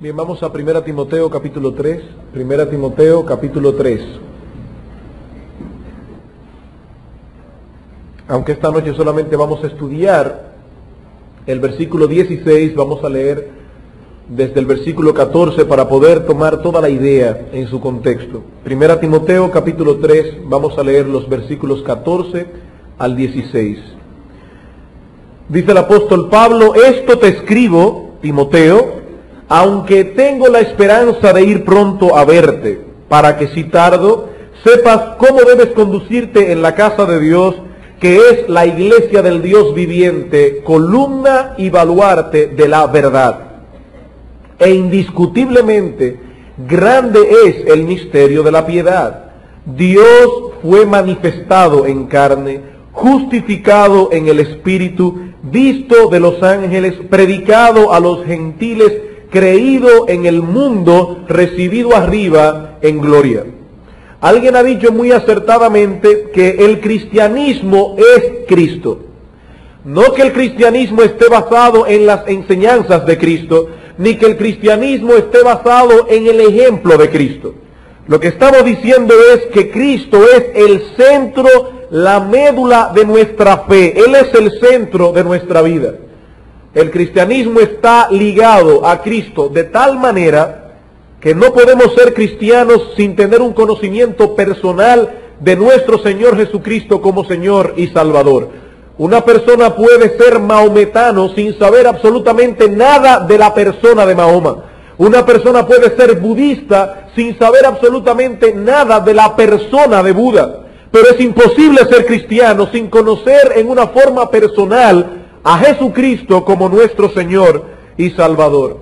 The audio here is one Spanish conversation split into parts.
Bien, vamos a 1 Timoteo capítulo 3. 1 Timoteo capítulo 3. Aunque esta noche solamente vamos a estudiar el versículo 16, vamos a leer desde el versículo 14 para poder tomar toda la idea en su contexto. 1 Timoteo capítulo 3, vamos a leer los versículos 14 al 16. Dice el apóstol Pablo, esto te escribo, Timoteo, aunque tengo la esperanza de ir pronto a verte, para que si tardo, sepas cómo debes conducirte en la casa de Dios, que es la iglesia del Dios viviente, columna y baluarte de la verdad. E indiscutiblemente, grande es el misterio de la piedad. Dios fue manifestado en carne, justificado en el Espíritu, visto de los ángeles, predicado a los gentiles, creído en el mundo, recibido arriba en gloria. Alguien ha dicho muy acertadamente que el cristianismo es Cristo. No que el cristianismo esté basado en las enseñanzas de Cristo, ni que el cristianismo esté basado en el ejemplo de Cristo. Lo que estamos diciendo es que Cristo es el centro, la médula de nuestra fe. Él es el centro de nuestra vida. El cristianismo está ligado a Cristo de tal manera que no podemos ser cristianos sin tener un conocimiento personal de nuestro Señor Jesucristo como Señor y Salvador. Una persona puede ser maometano sin saber absolutamente nada de la persona de Mahoma. Una persona puede ser budista sin saber absolutamente nada de la persona de Buda. Pero es imposible ser cristiano sin conocer en una forma personal a Jesucristo como nuestro Señor y Salvador.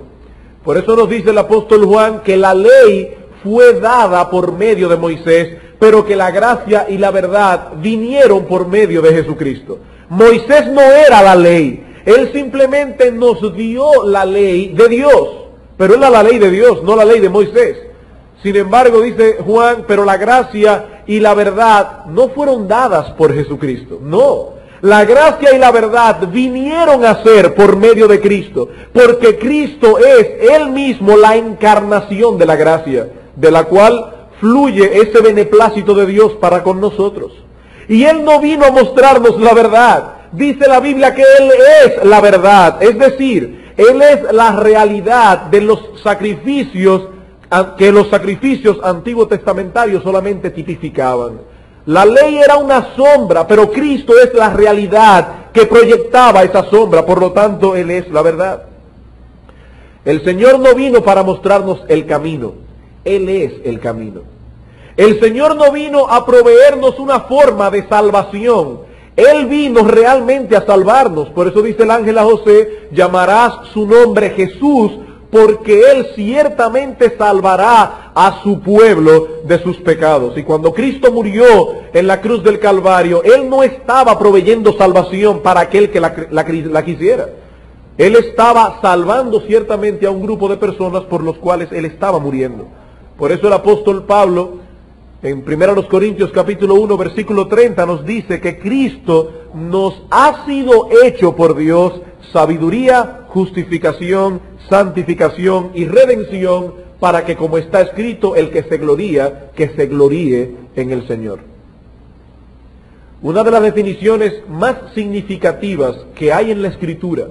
Por eso nos dice el apóstol Juan que la ley fue dada por medio de Moisés, pero que la gracia y la verdad vinieron por medio de Jesucristo. Moisés no era la ley, él simplemente nos dio la ley de Dios, pero era la ley de Dios, no la ley de Moisés. Sin embargo, dice Juan, pero la gracia y la verdad no fueron dadas por Jesucristo, no, la gracia y la verdad vinieron a ser por medio de Cristo, porque Cristo es Él mismo la encarnación de la gracia, de la cual fluye ese beneplácito de Dios para con nosotros. Y Él no vino a mostrarnos la verdad. Dice la Biblia que Él es la verdad, es decir, Él es la realidad de los sacrificios que los sacrificios antiguos testamentarios solamente tipificaban. La ley era una sombra, pero Cristo es la realidad que proyectaba esa sombra, por lo tanto Él es la verdad. El Señor no vino para mostrarnos el camino, Él es el camino. El Señor no vino a proveernos una forma de salvación, Él vino realmente a salvarnos. Por eso dice el ángel a José, llamarás su nombre Jesús, porque Él ciertamente salvará a su pueblo de sus pecados. Y cuando Cristo murió en la cruz del Calvario, Él no estaba proveyendo salvación para aquel que la, quisiera. Él estaba salvando ciertamente a un grupo de personas por los cuales Él estaba muriendo. Por eso el apóstol Pablo, en 1 Corintios capítulo 1, versículo 30, nos dice que Cristo nos ha sido hecho por Dios sabiduría, justificación, santificación y redención para que como está escrito, el que se gloría, que se gloríe en el Señor. Una de las definiciones más significativas que hay en la escritura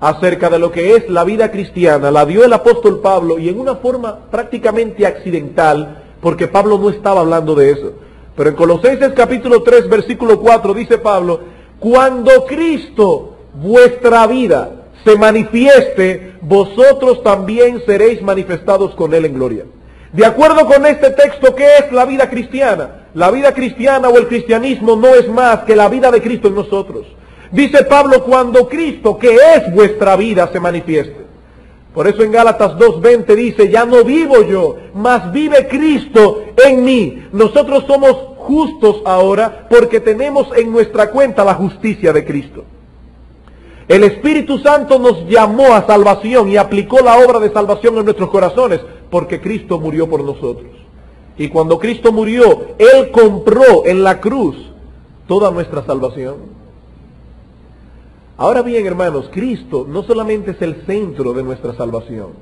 acerca de lo que es la vida cristiana la dio el apóstol Pablo y en una forma prácticamente accidental, porque Pablo no estaba hablando de eso. Pero en Colosenses capítulo 3, versículo 4 dice Pablo, cuando Cristo, vuestra vida, se manifieste, vosotros también seréis manifestados con Él en gloria. De acuerdo con este texto, ¿qué es la vida cristiana? La vida cristiana o el cristianismo no es más que la vida de Cristo en nosotros. Dice Pablo, cuando Cristo, que es vuestra vida, se manifieste. Por eso en Gálatas 2.20 dice, ya no vivo yo, mas vive Cristo en mí. Nosotros somos justos ahora porque tenemos en nuestra cuenta la justicia de Cristo. El Espíritu Santo nos llamó a salvación y aplicó la obra de salvación en nuestros corazones porque Cristo murió por nosotros. Y cuando Cristo murió, Él compró en la cruz toda nuestra salvación. Ahora bien, hermanos, Cristo no solamente es el centro de nuestra salvación,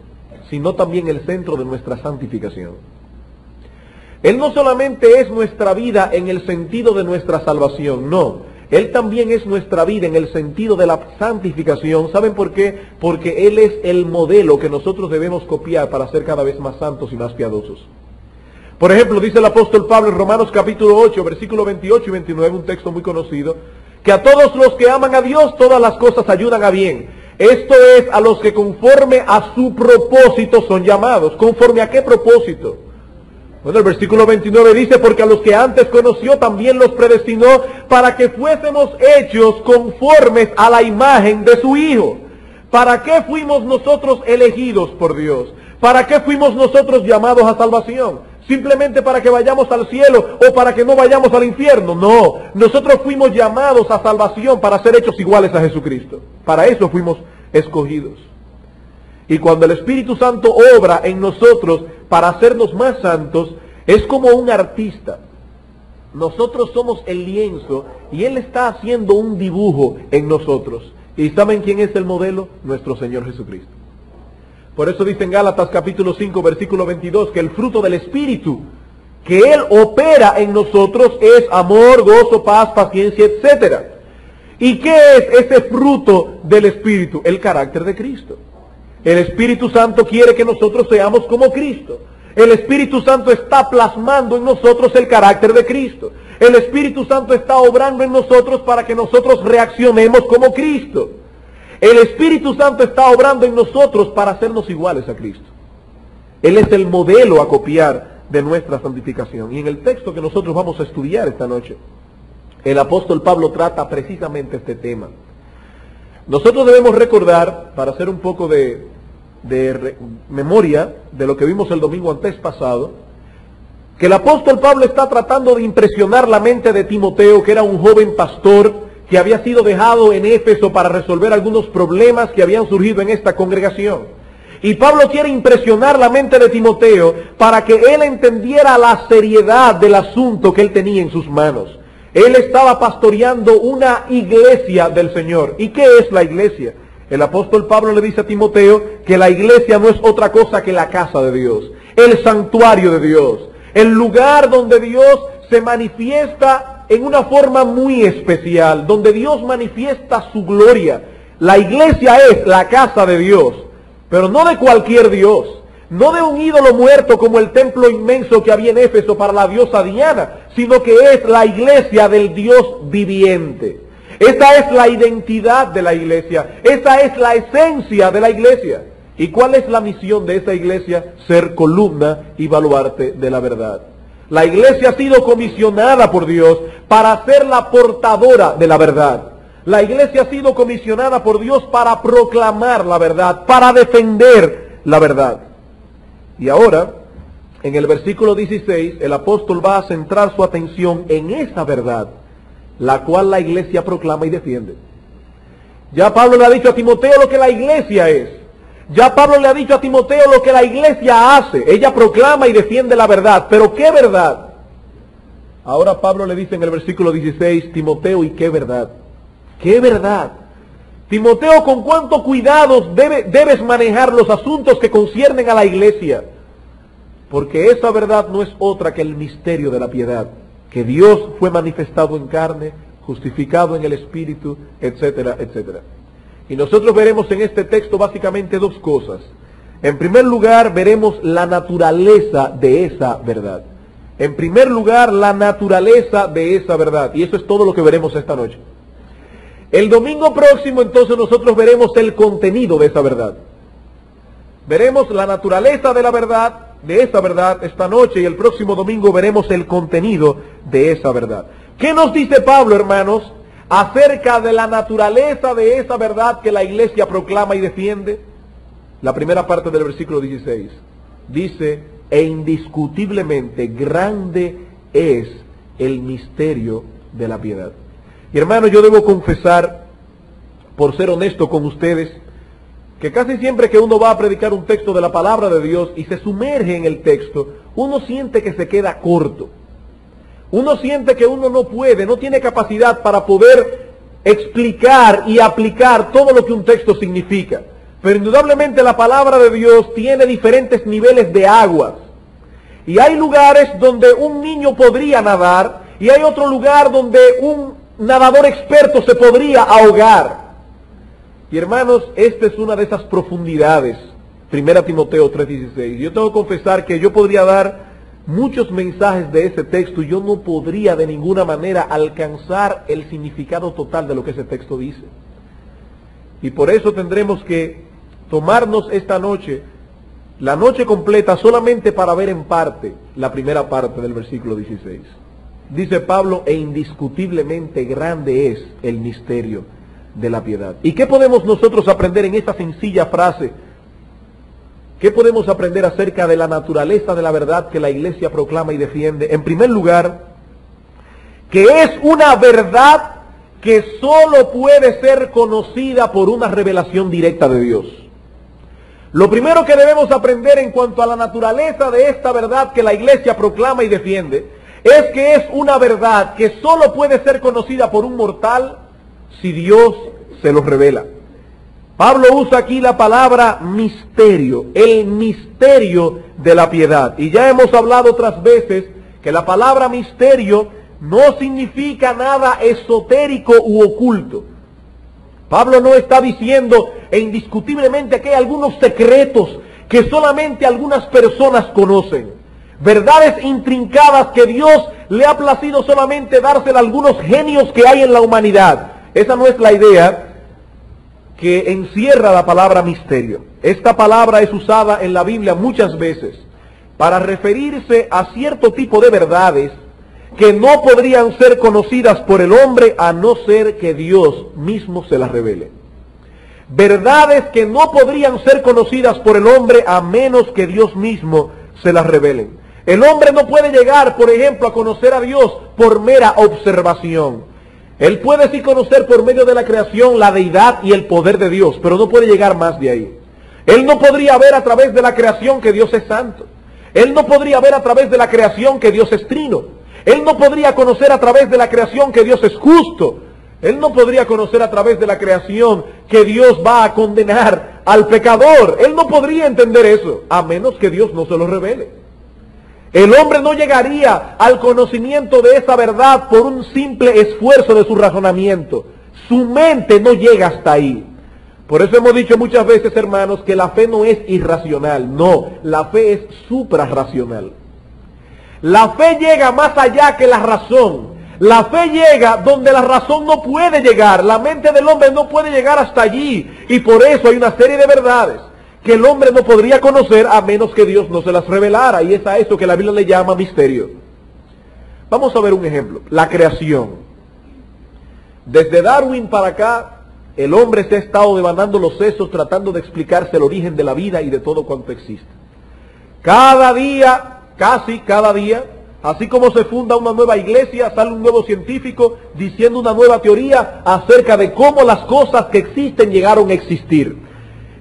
sino también el centro de nuestra santificación. Él no solamente es nuestra vida en el sentido de nuestra salvación, no. Él también es nuestra vida en el sentido de la santificación. ¿Saben por qué? Porque Él es el modelo que nosotros debemos copiar para ser cada vez más santos y más piadosos. Por ejemplo, dice el apóstol Pablo en Romanos capítulo 8, versículo 28 y 29, un texto muy conocido, que a todos los que aman a Dios todas las cosas ayudan a bien. Esto es a los que conforme a su propósito son llamados. ¿Conforme a qué propósito? Bueno, el versículo 29 dice, porque a los que antes conoció también los predestinó para que fuésemos hechos conformes a la imagen de su Hijo. ¿Para qué fuimos nosotros elegidos por Dios? ¿Para qué fuimos nosotros llamados a salvación? ¿Simplemente para que vayamos al cielo o para que no vayamos al infierno? No, nosotros fuimos llamados a salvación para ser hechos iguales a Jesucristo. Para eso fuimos escogidos. Y cuando el Espíritu Santo obra en nosotros para hacernos más santos, es como un artista. Nosotros somos el lienzo y Él está haciendo un dibujo en nosotros. ¿Y saben quién es el modelo? Nuestro Señor Jesucristo. Por eso dice en Gálatas capítulo 5 versículo 22 que el fruto del Espíritu que Él opera en nosotros es amor, gozo, paz, paciencia, etc. ¿Y qué es ese fruto del Espíritu? El carácter de Cristo. El Espíritu Santo quiere que nosotros seamos como Cristo. El Espíritu Santo está plasmando en nosotros el carácter de Cristo. El Espíritu Santo está obrando en nosotros para que nosotros reaccionemos como Cristo. El Espíritu Santo está obrando en nosotros para hacernos iguales a Cristo. Él es el modelo a copiar de nuestra santificación. Y en el texto que nosotros vamos a estudiar esta noche, el apóstol Pablo trata precisamente este tema. Nosotros debemos recordar, para hacer un poco de, de memoria de lo que vimos el domingo antes pasado, que el apóstol Pablo está tratando de impresionar la mente de Timoteo, que era un joven pastor que había sido dejado en Éfeso para resolver algunos problemas que habían surgido en esta congregación. Y Pablo quiere impresionar la mente de Timoteo para que él entendiera la seriedad del asunto que él tenía en sus manos. Él estaba pastoreando una iglesia del Señor. ¿Y qué es la iglesia? El apóstol Pablo le dice a Timoteo que la iglesia no es otra cosa que la casa de Dios, el santuario de Dios, el lugar donde Dios se manifiesta en una forma muy especial, donde Dios manifiesta su gloria. La iglesia es la casa de Dios, pero no de cualquier Dios, no de un ídolo muerto como el templo inmenso que había en Éfeso para la diosa Diana, sino que es la iglesia del Dios viviente. Esa es la identidad de la iglesia. Esa es la esencia de la iglesia. ¿Y cuál es la misión de esa iglesia? Ser columna y baluarte de la verdad. La iglesia ha sido comisionada por Dios para ser la portadora de la verdad. La iglesia ha sido comisionada por Dios para proclamar la verdad, para defender la verdad. Y ahora, en el versículo 16, el apóstol va a centrar su atención en esa verdad la cual la iglesia proclama y defiende. Ya Pablo le ha dicho a Timoteo lo que la iglesia es. Ya Pablo le ha dicho a Timoteo lo que la iglesia hace. Ella proclama y defiende la verdad. Pero ¿qué verdad? Ahora Pablo le dice en el versículo 16, Timoteo, ¿y qué verdad? ¿Qué verdad? Timoteo, ¿con cuánto cuidado debes manejar los asuntos que conciernen a la iglesia? Porque esa verdad no es otra que el misterio de la piedad que Dios fue manifestado en carne, justificado en el Espíritu, etcétera, etcétera. Y nosotros veremos en este texto básicamente dos cosas. En primer lugar, veremos la naturaleza de esa verdad. En primer lugar, la naturaleza de esa verdad. Y eso es todo lo que veremos esta noche. El domingo próximo entonces nosotros veremos el contenido de esa verdad. Veremos la naturaleza de la verdad, de esa verdad esta noche y el próximo domingo veremos el contenido de esa verdad. ¿Qué nos dice Pablo, hermanos, acerca de la naturaleza de esa verdad que la iglesia proclama y defiende? La primera parte del versículo 16 dice, e indiscutiblemente grande es el misterio de la piedad. Y hermano, yo debo confesar, por ser honesto con ustedes, que casi siempre que uno va a predicar un texto de la palabra de Dios y se sumerge en el texto, uno siente que se queda corto. Uno siente que uno no puede, no tiene capacidad para poder explicar y aplicar todo lo que un texto significa. Pero indudablemente la palabra de Dios tiene diferentes niveles de aguas. Y hay lugares donde un niño podría nadar y hay otro lugar donde un nadador experto se podría ahogar. Y hermanos, esta es una de esas profundidades. Primera Timoteo 3:16. Yo tengo que confesar que yo podría dar muchos mensajes de ese texto y yo no podría de ninguna manera alcanzar el significado total de lo que ese texto dice. Y por eso tendremos que tomarnos esta noche, la noche completa, solamente para ver en parte la primera parte del versículo 16. Dice Pablo, e indiscutiblemente grande es el misterio de la piedad. ¿Y qué podemos nosotros aprender en esta sencilla frase? ¿Qué podemos aprender acerca de la naturaleza de la verdad que la iglesia proclama y defiende? En primer lugar, que es una verdad que solo puede ser conocida por una revelación directa de Dios. Lo primero que debemos aprender en cuanto a la naturaleza de esta verdad que la iglesia proclama y defiende es que es una verdad que solo puede ser conocida por un mortal si Dios se lo revela. Pablo usa aquí la palabra misterio, el misterio de la piedad. Y ya hemos hablado otras veces que la palabra misterio no significa nada esotérico u oculto. Pablo no está diciendo e indiscutiblemente que hay algunos secretos que solamente algunas personas conocen verdades intrincadas que Dios le ha placido solamente dársela a algunos genios que hay en la humanidad. Esa no es la idea que encierra la palabra misterio. Esta palabra es usada en la Biblia muchas veces para referirse a cierto tipo de verdades que no podrían ser conocidas por el hombre a no ser que Dios mismo se las revele. Verdades que no podrían ser conocidas por el hombre a menos que Dios mismo se las revele. El hombre no puede llegar, por ejemplo, a conocer a Dios por mera observación. Él puede sí conocer por medio de la creación la deidad y el poder de Dios, pero no puede llegar más de ahí. Él no podría ver a través de la creación que Dios es santo. Él no podría ver a través de la creación que Dios es trino. Él no podría conocer a través de la creación que Dios es justo. Él no podría conocer a través de la creación que Dios va a condenar al pecador. Él no podría entender eso, a menos que Dios no se lo revele. El hombre no llegaría al conocimiento de esa verdad por un simple esfuerzo de su razonamiento. Su mente no llega hasta ahí. Por eso hemos dicho muchas veces, hermanos, que la fe no es irracional. No, la fe es suprarracional. La fe llega más allá que la razón. La fe llega donde la razón no puede llegar. La mente del hombre no puede llegar hasta allí. Y por eso hay una serie de verdades que el hombre no podría conocer a menos que Dios no se las revelara. Y es a eso que la Biblia le llama misterio. Vamos a ver un ejemplo. La creación. Desde Darwin para acá, el hombre se ha estado demandando los sesos tratando de explicarse el origen de la vida y de todo cuanto existe. Cada día, casi cada día, así como se funda una nueva iglesia, sale un nuevo científico diciendo una nueva teoría acerca de cómo las cosas que existen llegaron a existir.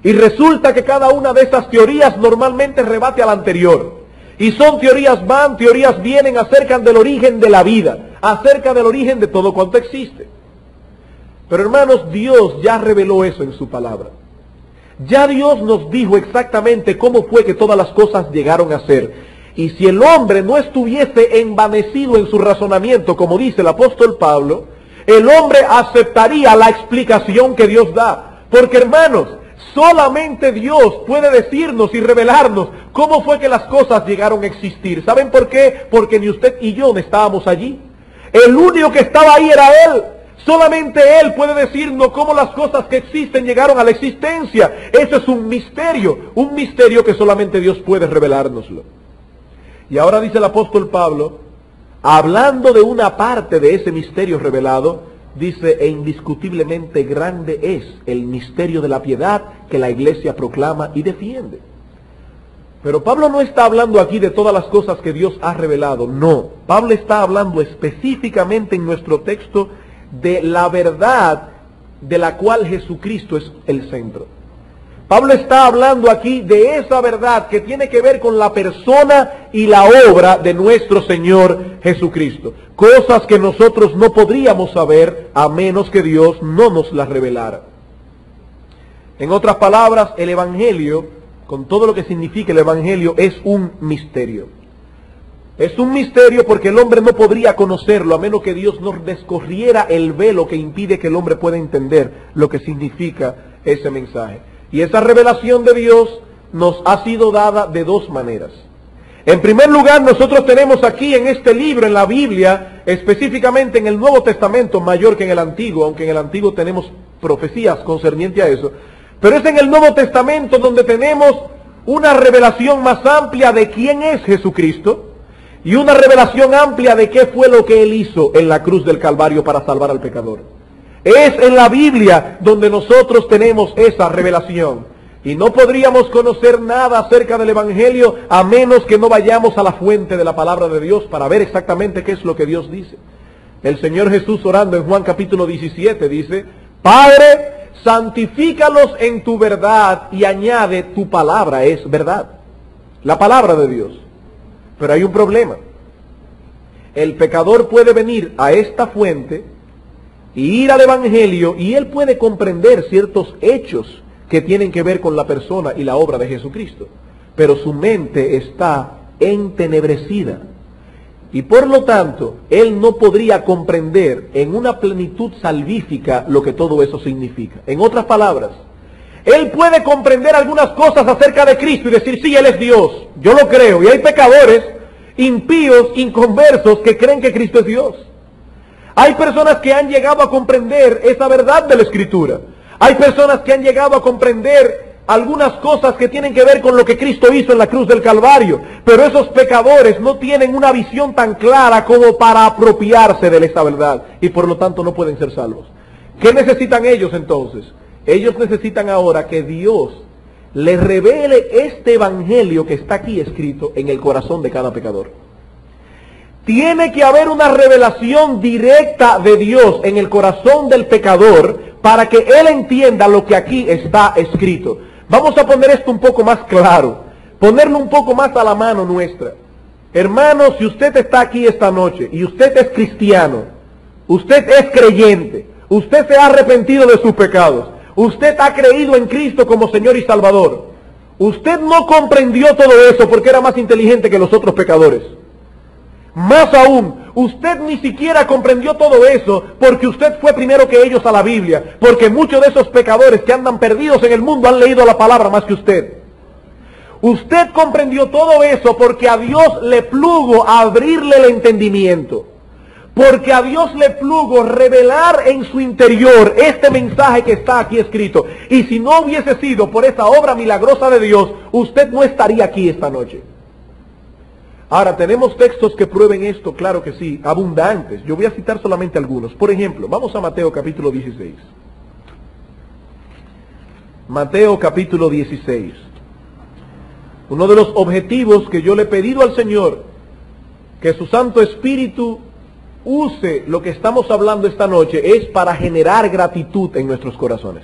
Y resulta que cada una de esas teorías normalmente rebate a la anterior. Y son teorías van, teorías vienen acerca del origen de la vida, acerca del origen de todo cuanto existe. Pero hermanos, Dios ya reveló eso en su palabra. Ya Dios nos dijo exactamente cómo fue que todas las cosas llegaron a ser. Y si el hombre no estuviese envanecido en su razonamiento, como dice el apóstol Pablo, el hombre aceptaría la explicación que Dios da. Porque hermanos, Solamente Dios puede decirnos y revelarnos cómo fue que las cosas llegaron a existir. ¿Saben por qué? Porque ni usted y yo estábamos allí. El único que estaba ahí era Él. Solamente Él puede decirnos cómo las cosas que existen llegaron a la existencia. Eso es un misterio, un misterio que solamente Dios puede revelárnoslo. Y ahora dice el apóstol Pablo, hablando de una parte de ese misterio revelado, dice, e indiscutiblemente grande es el misterio de la piedad que la iglesia proclama y defiende. Pero Pablo no está hablando aquí de todas las cosas que Dios ha revelado, no. Pablo está hablando específicamente en nuestro texto de la verdad de la cual Jesucristo es el centro. Pablo está hablando aquí de esa verdad que tiene que ver con la persona y la obra de nuestro Señor Jesucristo. Cosas que nosotros no podríamos saber a menos que Dios no nos las revelara. En otras palabras, el Evangelio, con todo lo que significa el Evangelio, es un misterio. Es un misterio porque el hombre no podría conocerlo a menos que Dios nos descorriera el velo que impide que el hombre pueda entender lo que significa ese mensaje. Y esa revelación de Dios nos ha sido dada de dos maneras. En primer lugar, nosotros tenemos aquí en este libro, en la Biblia, específicamente en el Nuevo Testamento, mayor que en el Antiguo, aunque en el Antiguo tenemos profecías concernientes a eso, pero es en el Nuevo Testamento donde tenemos una revelación más amplia de quién es Jesucristo, y una revelación amplia de qué fue lo que él hizo en la cruz del Calvario para salvar al pecador. Es en la Biblia donde nosotros tenemos esa revelación. Y no podríamos conocer nada acerca del Evangelio a menos que no vayamos a la fuente de la palabra de Dios para ver exactamente qué es lo que Dios dice. El Señor Jesús orando en Juan capítulo 17 dice, Padre, santifícalos en tu verdad y añade tu palabra, es verdad. La palabra de Dios. Pero hay un problema. El pecador puede venir a esta fuente y ir al Evangelio y él puede comprender ciertos hechos que tienen que ver con la persona y la obra de Jesucristo. Pero su mente está entenebrecida. Y por lo tanto, él no podría comprender en una plenitud salvífica lo que todo eso significa. En otras palabras, él puede comprender algunas cosas acerca de Cristo y decir, sí, Él es Dios. Yo lo creo. Y hay pecadores, impíos, inconversos, que creen que Cristo es Dios. Hay personas que han llegado a comprender esa verdad de la Escritura. Hay personas que han llegado a comprender algunas cosas que tienen que ver con lo que Cristo hizo en la cruz del Calvario. Pero esos pecadores no tienen una visión tan clara como para apropiarse de esa verdad. Y por lo tanto no pueden ser salvos. ¿Qué necesitan ellos entonces? Ellos necesitan ahora que Dios les revele este evangelio que está aquí escrito en el corazón de cada pecador. Tiene que haber una revelación directa de Dios en el corazón del pecador para que él entienda lo que aquí está escrito. Vamos a poner esto un poco más claro, ponerlo un poco más a la mano nuestra. Hermano, si usted está aquí esta noche y usted es cristiano, usted es creyente, usted se ha arrepentido de sus pecados, Usted ha creído en Cristo como Señor y Salvador. Usted no comprendió todo eso porque era más inteligente que los otros pecadores. Más aún, usted ni siquiera comprendió todo eso porque usted fue primero que ellos a la Biblia. Porque muchos de esos pecadores que andan perdidos en el mundo han leído la palabra más que usted. Usted comprendió todo eso porque a Dios le plugo abrirle el entendimiento. Porque a Dios le plugo revelar en su interior este mensaje que está aquí escrito. Y si no hubiese sido por esa obra milagrosa de Dios, usted no estaría aquí esta noche. Ahora, tenemos textos que prueben esto, claro que sí, abundantes. Yo voy a citar solamente algunos. Por ejemplo, vamos a Mateo capítulo 16. Mateo capítulo 16. Uno de los objetivos que yo le he pedido al Señor, que su Santo Espíritu use lo que estamos hablando esta noche es para generar gratitud en nuestros corazones.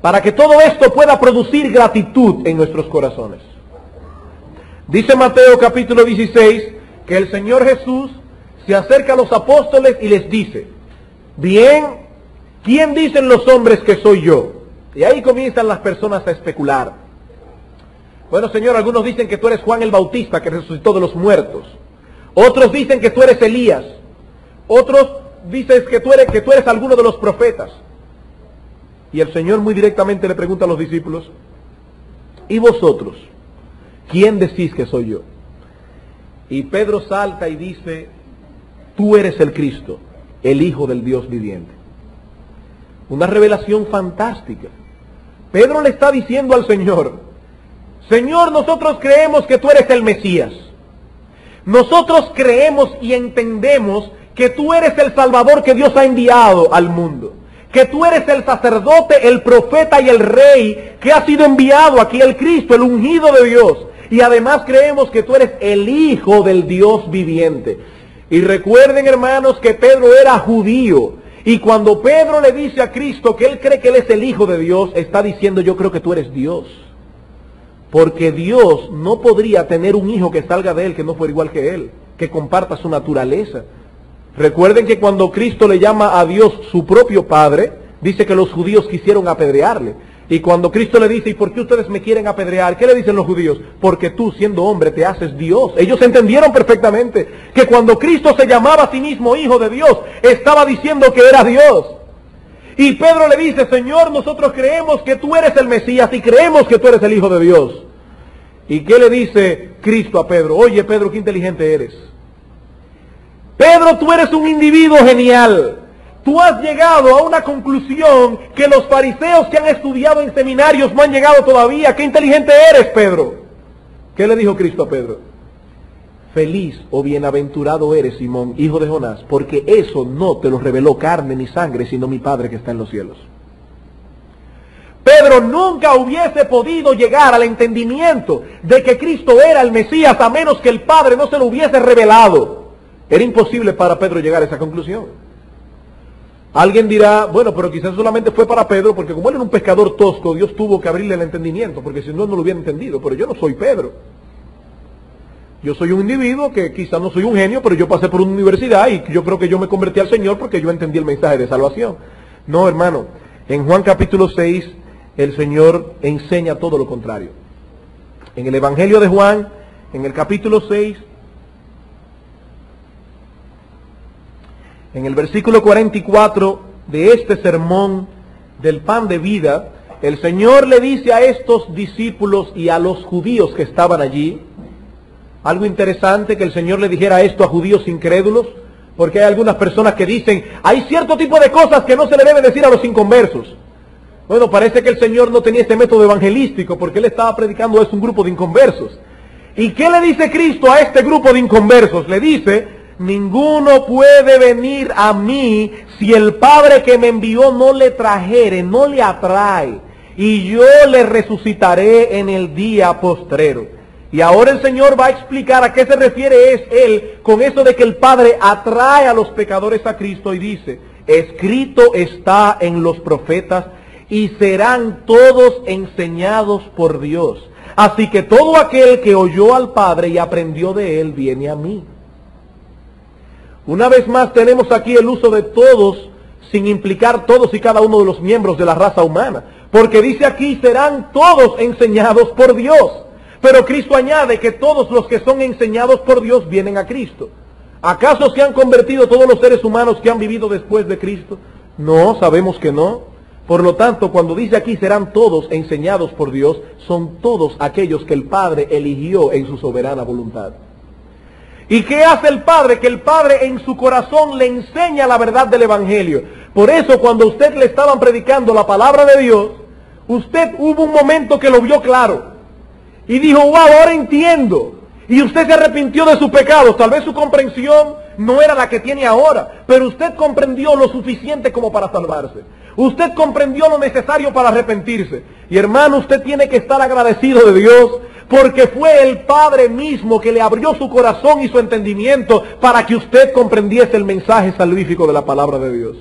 Para que todo esto pueda producir gratitud en nuestros corazones. Dice Mateo capítulo 16 que el Señor Jesús se acerca a los apóstoles y les dice, bien, ¿quién dicen los hombres que soy yo? Y ahí comienzan las personas a especular. Bueno, Señor, algunos dicen que tú eres Juan el Bautista que resucitó de los muertos. Otros dicen que tú eres Elías. Otros dicen que tú eres, que tú eres alguno de los profetas. Y el Señor muy directamente le pregunta a los discípulos, ¿y vosotros? ¿Quién decís que soy yo? Y Pedro salta y dice, tú eres el Cristo, el Hijo del Dios viviente. Una revelación fantástica. Pedro le está diciendo al Señor, Señor, nosotros creemos que tú eres el Mesías. Nosotros creemos y entendemos que tú eres el Salvador que Dios ha enviado al mundo, que tú eres el sacerdote, el profeta y el rey que ha sido enviado aquí, el Cristo, el ungido de Dios. Y además creemos que tú eres el Hijo del Dios viviente. Y recuerden hermanos que Pedro era judío. Y cuando Pedro le dice a Cristo que él cree que él es el Hijo de Dios, está diciendo yo creo que tú eres Dios. Porque Dios no podría tener un hijo que salga de él que no fuera igual que él, que comparta su naturaleza. Recuerden que cuando Cristo le llama a Dios su propio Padre, dice que los judíos quisieron apedrearle. Y cuando Cristo le dice, ¿y por qué ustedes me quieren apedrear? ¿Qué le dicen los judíos? Porque tú, siendo hombre, te haces Dios. Ellos entendieron perfectamente que cuando Cristo se llamaba a sí mismo Hijo de Dios, estaba diciendo que era Dios. Y Pedro le dice, Señor, nosotros creemos que tú eres el Mesías y creemos que tú eres el Hijo de Dios. ¿Y qué le dice Cristo a Pedro? Oye, Pedro, qué inteligente eres. Pedro, tú eres un individuo genial. Tú has llegado a una conclusión que los fariseos que han estudiado en seminarios no han llegado todavía. Qué inteligente eres, Pedro. ¿Qué le dijo Cristo a Pedro? Feliz o bienaventurado eres, Simón, hijo de Jonás, porque eso no te lo reveló carne ni sangre, sino mi Padre que está en los cielos. Pedro nunca hubiese podido llegar al entendimiento de que Cristo era el Mesías a menos que el Padre no se lo hubiese revelado. Era imposible para Pedro llegar a esa conclusión. Alguien dirá, bueno, pero quizás solamente fue para Pedro, porque como él era un pescador tosco, Dios tuvo que abrirle el entendimiento, porque si no, no lo hubiera entendido. Pero yo no soy Pedro. Yo soy un individuo que quizás no soy un genio, pero yo pasé por una universidad y yo creo que yo me convertí al Señor porque yo entendí el mensaje de salvación. No, hermano. En Juan capítulo 6, el Señor enseña todo lo contrario. En el Evangelio de Juan, en el capítulo 6, en el versículo 44 de este sermón del pan de vida, el Señor le dice a estos discípulos y a los judíos que estaban allí, algo interesante que el Señor le dijera esto a judíos incrédulos, porque hay algunas personas que dicen, hay cierto tipo de cosas que no se le debe decir a los inconversos. Bueno, parece que el Señor no tenía este método evangelístico porque él estaba predicando a un grupo de inconversos. ¿Y qué le dice Cristo a este grupo de inconversos? Le dice, ninguno puede venir a mí si el Padre que me envió no le trajere, no le atrae. Y yo le resucitaré en el día postrero. Y ahora el Señor va a explicar a qué se refiere es Él con eso de que el Padre atrae a los pecadores a Cristo y dice, escrito está en los profetas y serán todos enseñados por Dios. Así que todo aquel que oyó al Padre y aprendió de Él viene a mí. Una vez más tenemos aquí el uso de todos sin implicar todos y cada uno de los miembros de la raza humana. Porque dice aquí serán todos enseñados por Dios. Pero Cristo añade que todos los que son enseñados por Dios vienen a Cristo. ¿Acaso se han convertido todos los seres humanos que han vivido después de Cristo? No, sabemos que no. Por lo tanto, cuando dice aquí serán todos enseñados por Dios, son todos aquellos que el Padre eligió en su soberana voluntad. ¿Y qué hace el Padre? Que el Padre en su corazón le enseña la verdad del Evangelio. Por eso cuando usted le estaban predicando la palabra de Dios, usted hubo un momento que lo vio claro y dijo, wow, ahora entiendo. Y usted se arrepintió de sus pecados. Tal vez su comprensión no era la que tiene ahora, pero usted comprendió lo suficiente como para salvarse. Usted comprendió lo necesario para arrepentirse. Y hermano, usted tiene que estar agradecido de Dios porque fue el Padre mismo que le abrió su corazón y su entendimiento para que usted comprendiese el mensaje salvífico de la palabra de Dios.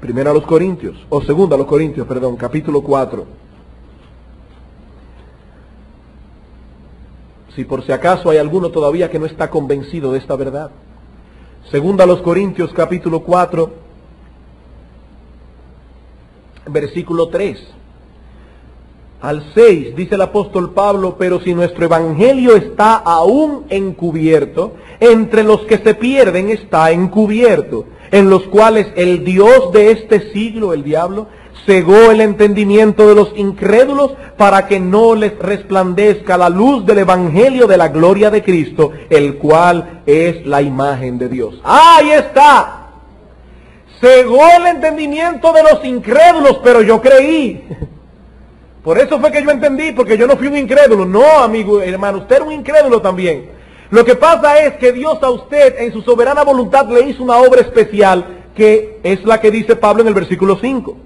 Primera a los Corintios, o segunda a los Corintios, perdón, capítulo 4. si por si acaso hay alguno todavía que no está convencido de esta verdad. Segunda a los Corintios capítulo 4, versículo 3. Al 6 dice el apóstol Pablo, pero si nuestro evangelio está aún encubierto, entre los que se pierden está encubierto, en los cuales el Dios de este siglo, el diablo, cegó el entendimiento de los incrédulos para que no les resplandezca la luz del Evangelio de la gloria de Cristo, el cual es la imagen de Dios. Ahí está. Cegó el entendimiento de los incrédulos, pero yo creí. Por eso fue que yo entendí, porque yo no fui un incrédulo. No, amigo, hermano, usted era un incrédulo también. Lo que pasa es que Dios a usted en su soberana voluntad le hizo una obra especial que es la que dice Pablo en el versículo 5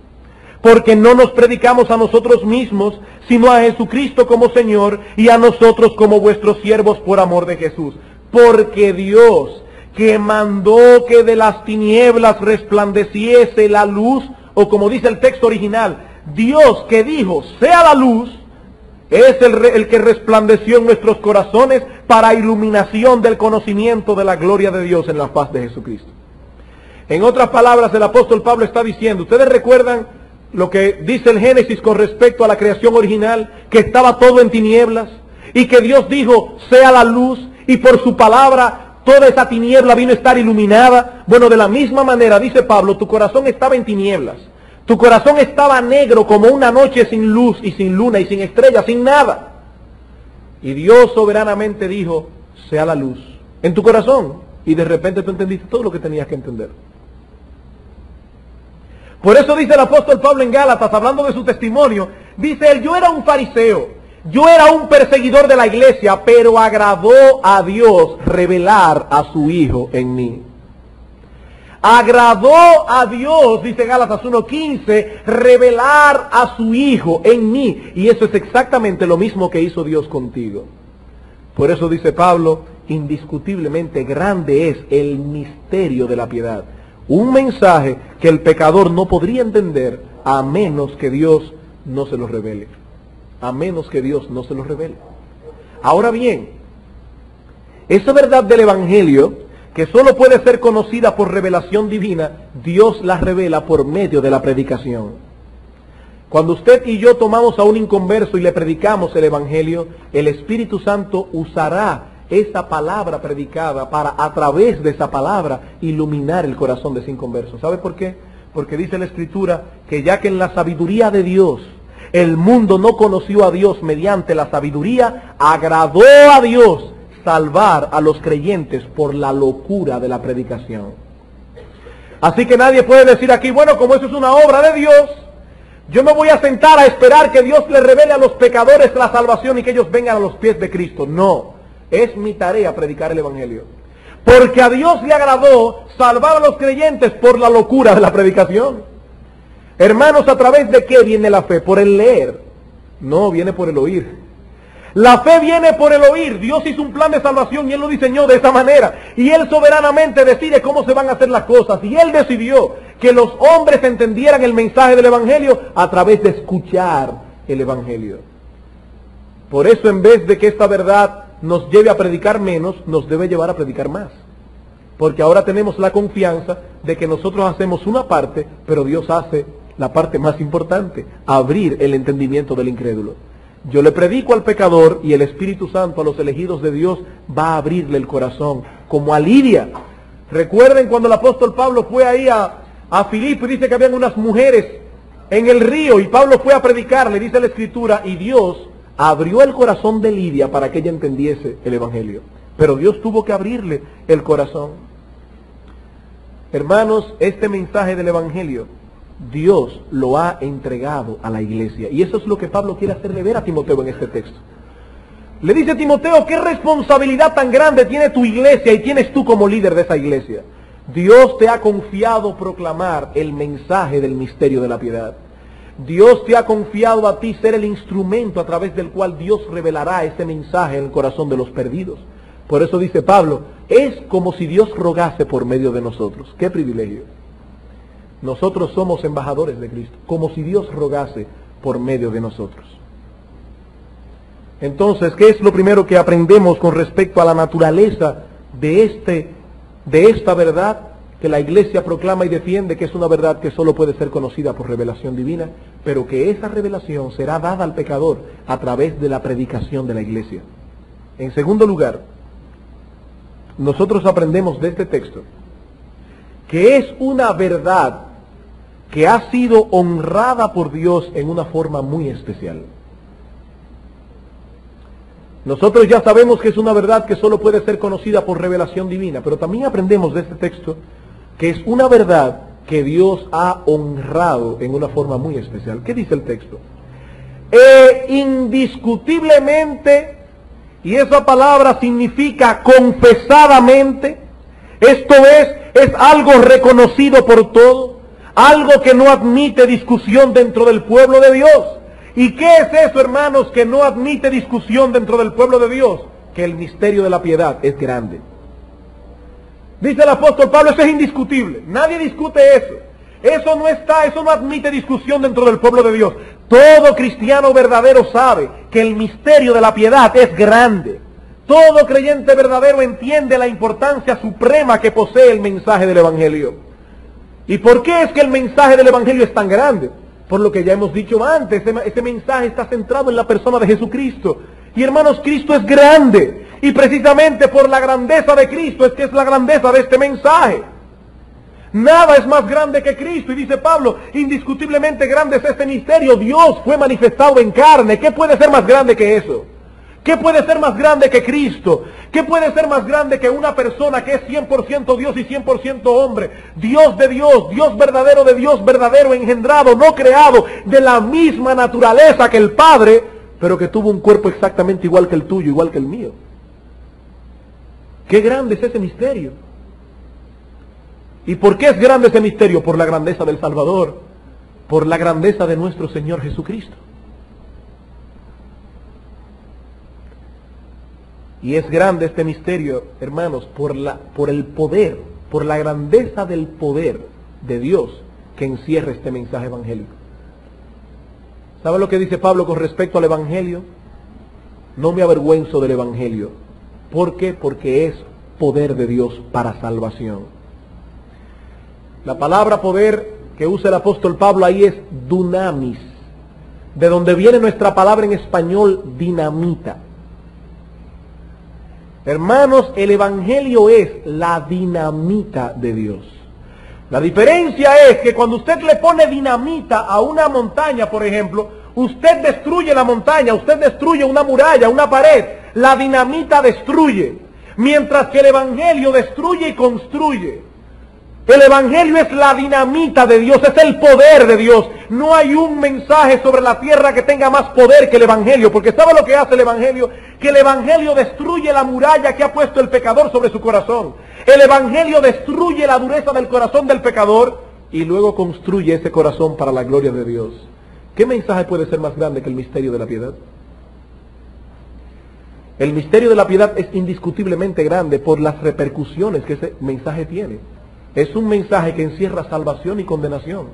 porque no nos predicamos a nosotros mismos, sino a Jesucristo como Señor y a nosotros como vuestros siervos por amor de Jesús. Porque Dios, que mandó que de las tinieblas resplandeciese la luz, o como dice el texto original, Dios que dijo, sea la luz, es el, que resplandeció en nuestros corazones para iluminación del conocimiento de la gloria de Dios en la paz de Jesucristo. En otras palabras, el apóstol Pablo está diciendo, ustedes recuerdan lo que dice el Génesis con respecto a la creación original, que estaba todo en tinieblas y que Dios dijo, sea la luz y por su palabra toda esa tiniebla vino a estar iluminada. Bueno, de la misma manera, dice Pablo, tu corazón estaba en tinieblas. Tu corazón estaba negro como una noche sin luz y sin luna y sin estrellas, sin nada. Y Dios soberanamente dijo, sea la luz en tu corazón. Y de repente tú entendiste todo lo que tenías que entender. Por eso dice el apóstol Pablo en Gálatas, hablando de su testimonio, dice él, yo era un fariseo, yo era un perseguidor de la iglesia, pero agradó a Dios revelar a su Hijo en mí. Agradó a Dios, dice Gálatas 1.15, revelar a su Hijo en mí. Y eso es exactamente lo mismo que hizo Dios contigo. Por eso dice Pablo, indiscutiblemente grande es el misterio de la piedad. Un mensaje que el pecador no podría entender a menos que Dios no se lo revele. A menos que Dios no se lo revele. Ahora bien, esa verdad del Evangelio, que solo puede ser conocida por revelación divina, Dios la revela por medio de la predicación. Cuando usted y yo tomamos a un inconverso y le predicamos el Evangelio, el Espíritu Santo usará esa palabra predicada para a través de esa palabra iluminar el corazón de ese inconverso. ¿Sabe por qué? Porque dice la Escritura que ya que en la sabiduría de Dios el mundo no conoció a Dios mediante la sabiduría, agradó a Dios salvar a los creyentes por la locura de la predicación. Así que nadie puede decir aquí, bueno, como eso es una obra de Dios, yo me voy a sentar a esperar que Dios le revele a los pecadores la salvación y que ellos vengan a los pies de Cristo. No, es mi tarea predicar el Evangelio. Porque a Dios le agradó salvar a los creyentes por la locura de la predicación. Hermanos, ¿a través de qué viene la fe? Por el leer. No, viene por el oír. La fe viene por el oír. Dios hizo un plan de salvación y Él lo diseñó de esa manera. Y Él soberanamente decide cómo se van a hacer las cosas. Y Él decidió que los hombres entendieran el mensaje del Evangelio a través de escuchar el Evangelio. Por eso en vez de que esta verdad nos lleve a predicar menos, nos debe llevar a predicar más. Porque ahora tenemos la confianza de que nosotros hacemos una parte, pero Dios hace la parte más importante, abrir el entendimiento del incrédulo. Yo le predico al pecador y el Espíritu Santo a los elegidos de Dios va a abrirle el corazón, como a Lidia. Recuerden cuando el apóstol Pablo fue ahí a, a Filipo y dice que habían unas mujeres en el río y Pablo fue a predicar, le dice la escritura, y Dios abrió el corazón de Lidia para que ella entendiese el Evangelio. Pero Dios tuvo que abrirle el corazón. Hermanos, este mensaje del Evangelio Dios lo ha entregado a la iglesia. Y eso es lo que Pablo quiere hacerle ver a Timoteo en este texto. Le dice Timoteo, ¿qué responsabilidad tan grande tiene tu iglesia y tienes tú como líder de esa iglesia? Dios te ha confiado proclamar el mensaje del misterio de la piedad. Dios te ha confiado a ti ser el instrumento a través del cual Dios revelará ese mensaje en el corazón de los perdidos. Por eso dice Pablo, es como si Dios rogase por medio de nosotros. Qué privilegio. Nosotros somos embajadores de Cristo, como si Dios rogase por medio de nosotros. Entonces, ¿qué es lo primero que aprendemos con respecto a la naturaleza de, este, de esta verdad que la iglesia proclama y defiende, que es una verdad que solo puede ser conocida por revelación divina, pero que esa revelación será dada al pecador a través de la predicación de la iglesia? En segundo lugar, nosotros aprendemos de este texto que es una verdad que ha sido honrada por Dios en una forma muy especial. Nosotros ya sabemos que es una verdad que solo puede ser conocida por revelación divina, pero también aprendemos de este texto que es una verdad que Dios ha honrado en una forma muy especial. ¿Qué dice el texto? E indiscutiblemente, y esa palabra significa confesadamente, esto es, es algo reconocido por todos, algo que no admite discusión dentro del pueblo de Dios. ¿Y qué es eso, hermanos, que no admite discusión dentro del pueblo de Dios? Que el misterio de la piedad es grande. Dice el apóstol Pablo, eso es indiscutible. Nadie discute eso. Eso no está, eso no admite discusión dentro del pueblo de Dios. Todo cristiano verdadero sabe que el misterio de la piedad es grande. Todo creyente verdadero entiende la importancia suprema que posee el mensaje del Evangelio. ¿Y por qué es que el mensaje del Evangelio es tan grande? Por lo que ya hemos dicho antes, ese mensaje está centrado en la persona de Jesucristo. Y hermanos, Cristo es grande. Y precisamente por la grandeza de Cristo es que es la grandeza de este mensaje. Nada es más grande que Cristo. Y dice Pablo, indiscutiblemente grande es este misterio. Dios fue manifestado en carne. ¿Qué puede ser más grande que eso? ¿Qué puede ser más grande que Cristo? ¿Qué puede ser más grande que una persona que es 100% Dios y 100% hombre? Dios de Dios, Dios verdadero de Dios verdadero, engendrado, no creado, de la misma naturaleza que el Padre, pero que tuvo un cuerpo exactamente igual que el tuyo, igual que el mío. Qué grande es ese misterio. ¿Y por qué es grande ese misterio? Por la grandeza del Salvador, por la grandeza de nuestro Señor Jesucristo. Y es grande este misterio, hermanos, por, la, por el poder, por la grandeza del poder de Dios que encierra este mensaje evangélico. ¿Sabe lo que dice Pablo con respecto al Evangelio? No me avergüenzo del Evangelio. ¿Por qué? Porque es poder de Dios para salvación. La palabra poder que usa el apóstol Pablo ahí es dunamis, de donde viene nuestra palabra en español dinamita. Hermanos, el Evangelio es la dinamita de Dios. La diferencia es que cuando usted le pone dinamita a una montaña, por ejemplo, usted destruye la montaña, usted destruye una muralla, una pared. La dinamita destruye, mientras que el Evangelio destruye y construye. El Evangelio es la dinamita de Dios, es el poder de Dios. No hay un mensaje sobre la tierra que tenga más poder que el Evangelio, porque ¿sabe lo que hace el Evangelio? Que el Evangelio destruye la muralla que ha puesto el pecador sobre su corazón. El Evangelio destruye la dureza del corazón del pecador y luego construye ese corazón para la gloria de Dios. ¿Qué mensaje puede ser más grande que el misterio de la piedad? El misterio de la piedad es indiscutiblemente grande por las repercusiones que ese mensaje tiene. Es un mensaje que encierra salvación y condenación.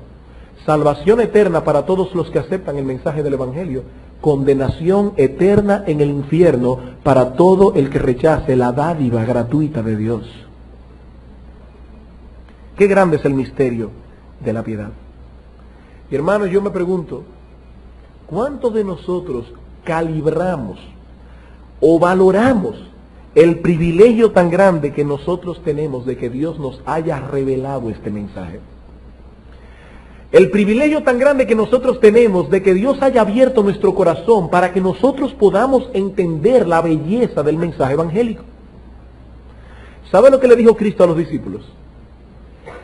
Salvación eterna para todos los que aceptan el mensaje del Evangelio. Condenación eterna en el infierno para todo el que rechace la dádiva gratuita de Dios. Qué grande es el misterio de la piedad. Y hermanos, yo me pregunto, ¿cuántos de nosotros calibramos o valoramos el privilegio tan grande que nosotros tenemos de que Dios nos haya revelado este mensaje. El privilegio tan grande que nosotros tenemos de que Dios haya abierto nuestro corazón para que nosotros podamos entender la belleza del mensaje evangélico. ¿Sabe lo que le dijo Cristo a los discípulos?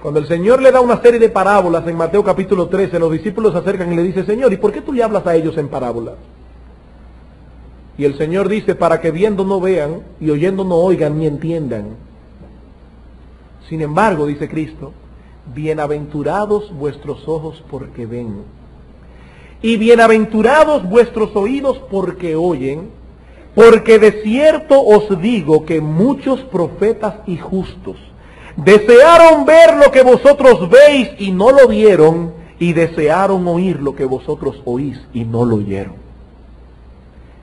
Cuando el Señor le da una serie de parábolas en Mateo capítulo 13, los discípulos se acercan y le dicen, Señor, ¿y por qué tú le hablas a ellos en parábolas? Y el Señor dice, para que viendo no vean y oyendo no oigan ni entiendan. Sin embargo, dice Cristo, bienaventurados vuestros ojos porque ven. Y bienaventurados vuestros oídos porque oyen, porque de cierto os digo que muchos profetas y justos desearon ver lo que vosotros veis y no lo vieron, y desearon oír lo que vosotros oís y no lo oyeron.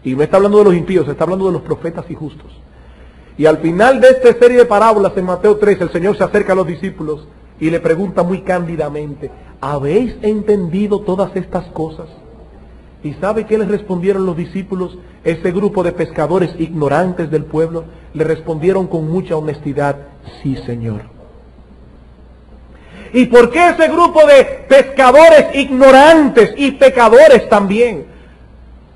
Y no está hablando de los impíos, está hablando de los profetas y justos. Y al final de esta serie de parábolas en Mateo 3, el Señor se acerca a los discípulos y le pregunta muy cándidamente, ¿habéis entendido todas estas cosas? ¿Y sabe qué les respondieron los discípulos? Ese grupo de pescadores ignorantes del pueblo le respondieron con mucha honestidad, sí Señor. ¿Y por qué ese grupo de pescadores ignorantes y pecadores también?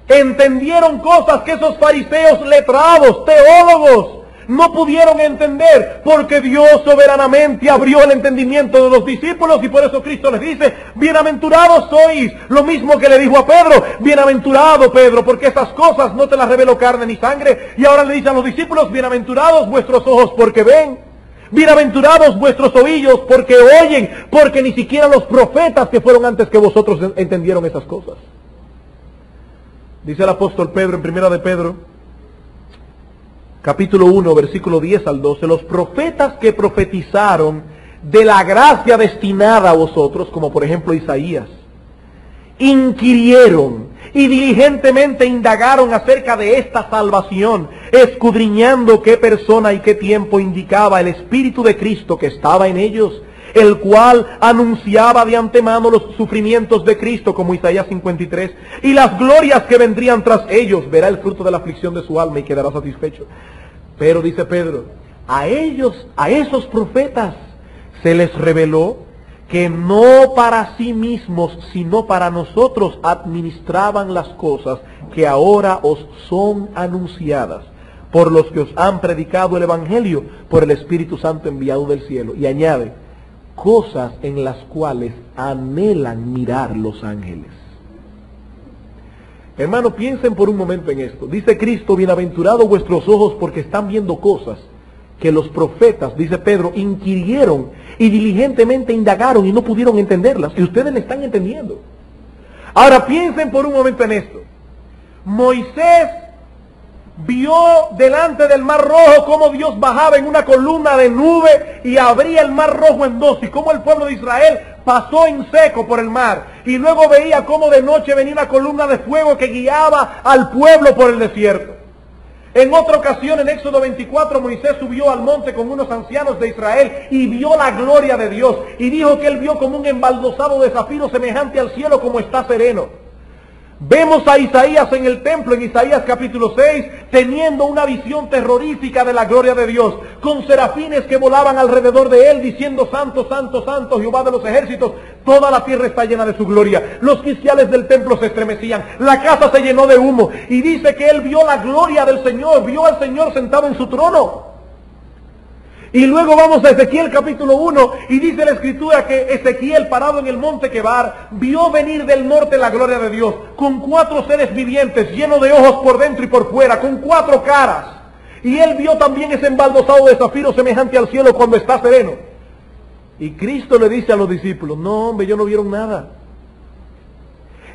Entendieron cosas que esos fariseos letrados, teólogos, no pudieron entender porque Dios soberanamente abrió el entendimiento de los discípulos y por eso Cristo les dice, bienaventurados sois, lo mismo que le dijo a Pedro, bienaventurado Pedro, porque esas cosas no te las reveló carne ni sangre y ahora le dice a los discípulos, bienaventurados vuestros ojos porque ven, bienaventurados vuestros oídos porque oyen, porque ni siquiera los profetas que fueron antes que vosotros entendieron esas cosas. Dice el apóstol Pedro en primera de Pedro, capítulo 1, versículo 10 al 12, los profetas que profetizaron de la gracia destinada a vosotros, como por ejemplo Isaías, inquirieron y diligentemente indagaron acerca de esta salvación, escudriñando qué persona y qué tiempo indicaba el Espíritu de Cristo que estaba en ellos el cual anunciaba de antemano los sufrimientos de Cristo, como Isaías 53, y las glorias que vendrían tras ellos, verá el fruto de la aflicción de su alma y quedará satisfecho. Pero dice Pedro, a ellos, a esos profetas, se les reveló que no para sí mismos, sino para nosotros administraban las cosas que ahora os son anunciadas por los que os han predicado el Evangelio por el Espíritu Santo enviado del cielo. Y añade, cosas en las cuales anhelan mirar los ángeles. Hermano, piensen por un momento en esto. Dice Cristo, bienaventurados vuestros ojos porque están viendo cosas que los profetas, dice Pedro, inquirieron y diligentemente indagaron y no pudieron entenderlas. Y ustedes le están entendiendo. Ahora piensen por un momento en esto. Moisés vio delante del mar rojo cómo Dios bajaba en una columna de nube y abría el mar rojo en dos y cómo el pueblo de Israel pasó en seco por el mar y luego veía cómo de noche venía una columna de fuego que guiaba al pueblo por el desierto. En otra ocasión, en Éxodo 24, Moisés subió al monte con unos ancianos de Israel y vio la gloria de Dios. Y dijo que él vio como un embaldosado de zafiro semejante al cielo como está sereno. Vemos a Isaías en el templo, en Isaías capítulo 6, teniendo una visión terrorífica de la gloria de Dios, con serafines que volaban alrededor de él diciendo, Santo, Santo, Santo, Jehová de los ejércitos, toda la tierra está llena de su gloria. Los oficiales del templo se estremecían, la casa se llenó de humo y dice que él vio la gloria del Señor, vio al Señor sentado en su trono. Y luego vamos a Ezequiel capítulo 1 y dice la escritura que Ezequiel parado en el monte Quebar vio venir del norte la gloria de Dios con cuatro seres vivientes llenos de ojos por dentro y por fuera, con cuatro caras. Y él vio también ese embaldosado de zafiro semejante al cielo cuando está sereno. Y Cristo le dice a los discípulos, no hombre, ellos no vieron nada.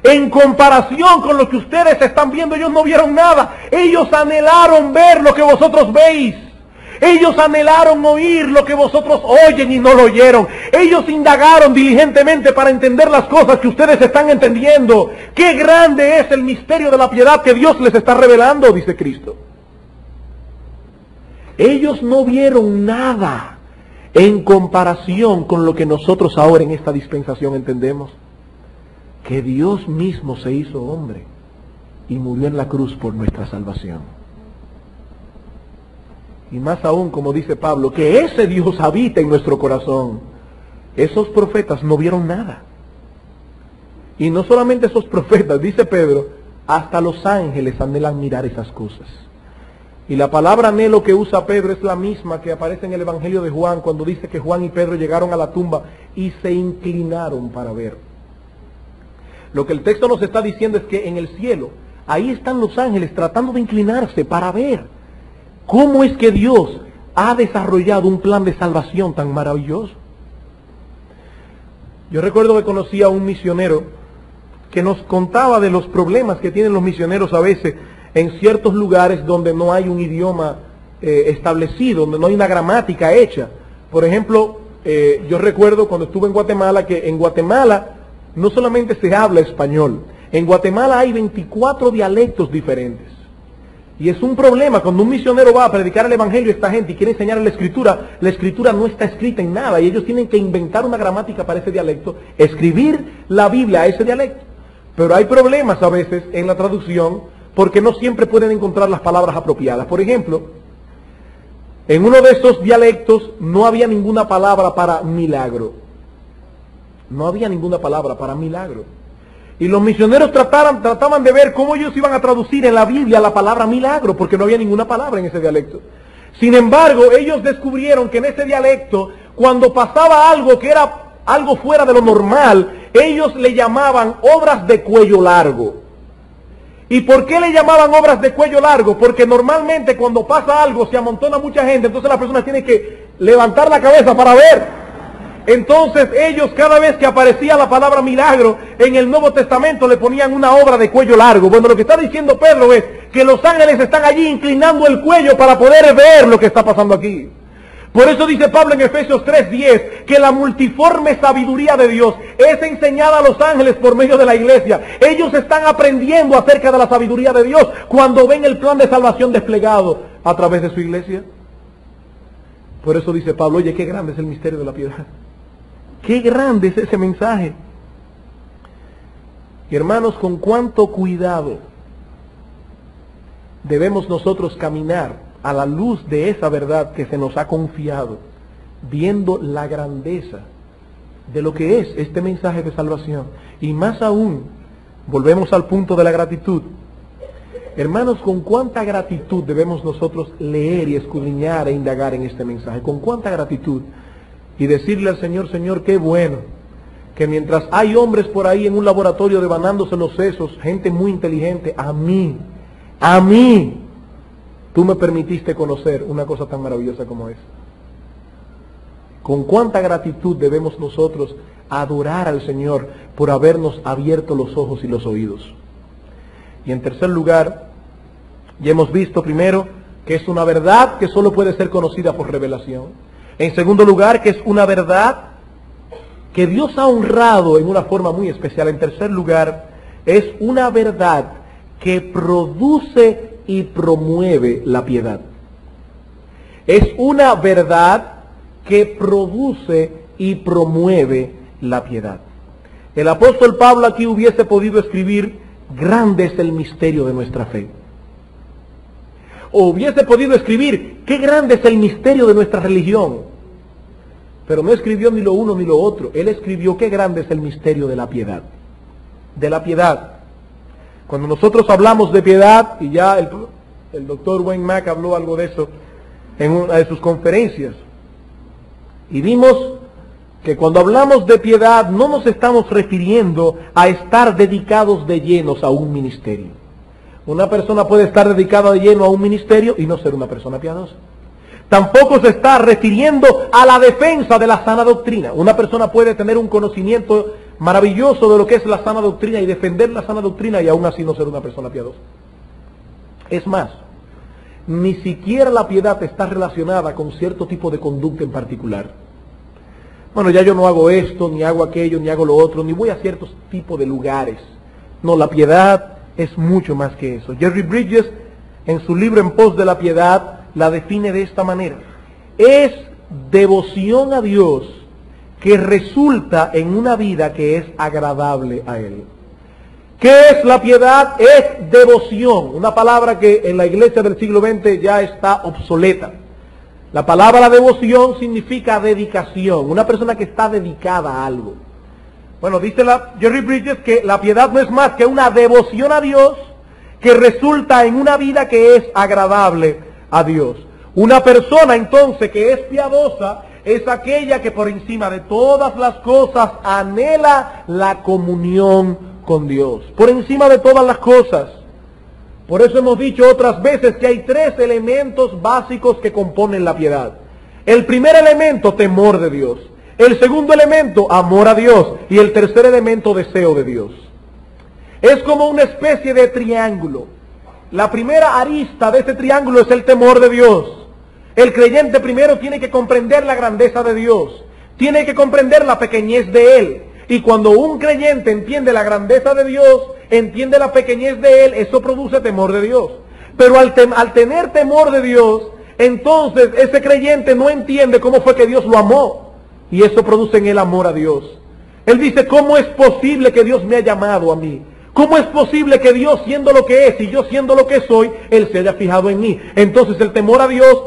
En comparación con lo que ustedes están viendo, ellos no vieron nada. Ellos anhelaron ver lo que vosotros veis. Ellos anhelaron oír lo que vosotros oyen y no lo oyeron. Ellos indagaron diligentemente para entender las cosas que ustedes están entendiendo. Qué grande es el misterio de la piedad que Dios les está revelando, dice Cristo. Ellos no vieron nada en comparación con lo que nosotros ahora en esta dispensación entendemos. Que Dios mismo se hizo hombre y murió en la cruz por nuestra salvación. Y más aún, como dice Pablo, que ese Dios habita en nuestro corazón. Esos profetas no vieron nada. Y no solamente esos profetas, dice Pedro, hasta los ángeles anhelan mirar esas cosas. Y la palabra anhelo que usa Pedro es la misma que aparece en el Evangelio de Juan cuando dice que Juan y Pedro llegaron a la tumba y se inclinaron para ver. Lo que el texto nos está diciendo es que en el cielo, ahí están los ángeles tratando de inclinarse para ver ¿Cómo es que Dios ha desarrollado un plan de salvación tan maravilloso? Yo recuerdo que conocí a un misionero que nos contaba de los problemas que tienen los misioneros a veces en ciertos lugares donde no hay un idioma eh, establecido, donde no hay una gramática hecha. Por ejemplo, eh, yo recuerdo cuando estuve en Guatemala que en Guatemala no solamente se habla español, en Guatemala hay 24 dialectos diferentes. Y es un problema cuando un misionero va a predicar el Evangelio a esta gente y quiere enseñar la escritura, la escritura no está escrita en nada y ellos tienen que inventar una gramática para ese dialecto, escribir la Biblia a ese dialecto. Pero hay problemas a veces en la traducción porque no siempre pueden encontrar las palabras apropiadas. Por ejemplo, en uno de esos dialectos no había ninguna palabra para milagro. No había ninguna palabra para milagro. Y los misioneros trataban, de ver cómo ellos iban a traducir en la Biblia la palabra milagro, porque no había ninguna palabra en ese dialecto. Sin embargo, ellos descubrieron que en ese dialecto, cuando pasaba algo que era algo fuera de lo normal, ellos le llamaban obras de cuello largo. ¿Y por qué le llamaban obras de cuello largo? Porque normalmente cuando pasa algo se amontona mucha gente, entonces la persona tiene que levantar la cabeza para ver entonces ellos cada vez que aparecía la palabra milagro en el Nuevo Testamento le ponían una obra de cuello largo. Bueno, lo que está diciendo Pedro es que los ángeles están allí inclinando el cuello para poder ver lo que está pasando aquí. Por eso dice Pablo en Efesios 3:10 que la multiforme sabiduría de Dios es enseñada a los ángeles por medio de la iglesia. Ellos están aprendiendo acerca de la sabiduría de Dios cuando ven el plan de salvación desplegado a través de su iglesia. Por eso dice Pablo, oye, qué grande es el misterio de la piedad. Qué grande es ese mensaje. Y hermanos, con cuánto cuidado debemos nosotros caminar a la luz de esa verdad que se nos ha confiado, viendo la grandeza de lo que es este mensaje de salvación. Y más aún, volvemos al punto de la gratitud. Hermanos, con cuánta gratitud debemos nosotros leer y escudriñar e indagar en este mensaje. Con cuánta gratitud. Y decirle al Señor, Señor, qué bueno que mientras hay hombres por ahí en un laboratorio devanándose los sesos, gente muy inteligente, a mí, a mí, tú me permitiste conocer una cosa tan maravillosa como esa. Con cuánta gratitud debemos nosotros adorar al Señor por habernos abierto los ojos y los oídos. Y en tercer lugar, ya hemos visto primero que es una verdad que solo puede ser conocida por revelación. En segundo lugar, que es una verdad que Dios ha honrado en una forma muy especial. En tercer lugar, es una verdad que produce y promueve la piedad. Es una verdad que produce y promueve la piedad. El apóstol Pablo aquí hubiese podido escribir, grande es el misterio de nuestra fe. O hubiese podido escribir, qué grande es el misterio de nuestra religión. Pero no escribió ni lo uno ni lo otro. Él escribió qué grande es el misterio de la piedad. De la piedad. Cuando nosotros hablamos de piedad, y ya el, doctor Wayne Mack habló algo de eso en una de sus conferencias, y vimos que cuando hablamos de piedad no nos estamos refiriendo a estar dedicados de llenos a un ministerio. Una persona puede estar dedicada de lleno a un ministerio y no ser una persona piadosa. Tampoco se está refiriendo a la defensa de la sana doctrina. Una persona puede tener un conocimiento maravilloso de lo que es la sana doctrina y defender la sana doctrina y aún así no ser una persona piadosa. Es más, ni siquiera la piedad está relacionada con cierto tipo de conducta en particular. Bueno, ya yo no hago esto, ni hago aquello, ni hago lo otro, ni voy a ciertos tipos de lugares. No, la piedad es mucho más que eso. Jerry Bridges, en su libro En pos de la piedad, la define de esta manera. Es devoción a Dios que resulta en una vida que es agradable a Él. ¿Qué es la piedad? Es devoción, una palabra que en la iglesia del siglo XX ya está obsoleta. La palabra devoción significa dedicación, una persona que está dedicada a algo. Bueno, dice la Jerry Bridges que la piedad no es más que una devoción a Dios que resulta en una vida que es agradable a Dios. Una persona entonces que es piadosa es aquella que por encima de todas las cosas anhela la comunión con Dios. Por encima de todas las cosas. Por eso hemos dicho otras veces que hay tres elementos básicos que componen la piedad. El primer elemento, temor de Dios. El segundo elemento, amor a Dios. Y el tercer elemento, deseo de Dios. Es como una especie de triángulo. La primera arista de este triángulo es el temor de Dios. El creyente primero tiene que comprender la grandeza de Dios. Tiene que comprender la pequeñez de Él. Y cuando un creyente entiende la grandeza de Dios, entiende la pequeñez de Él, eso produce temor de Dios. Pero al, al tener temor de Dios, entonces ese creyente no entiende cómo fue que Dios lo amó. Y eso produce en él amor a Dios. Él dice, ¿cómo es posible que Dios me haya llamado a mí? ¿Cómo es posible que Dios siendo lo que es y yo siendo lo que soy, Él se haya fijado en mí? Entonces el temor a Dios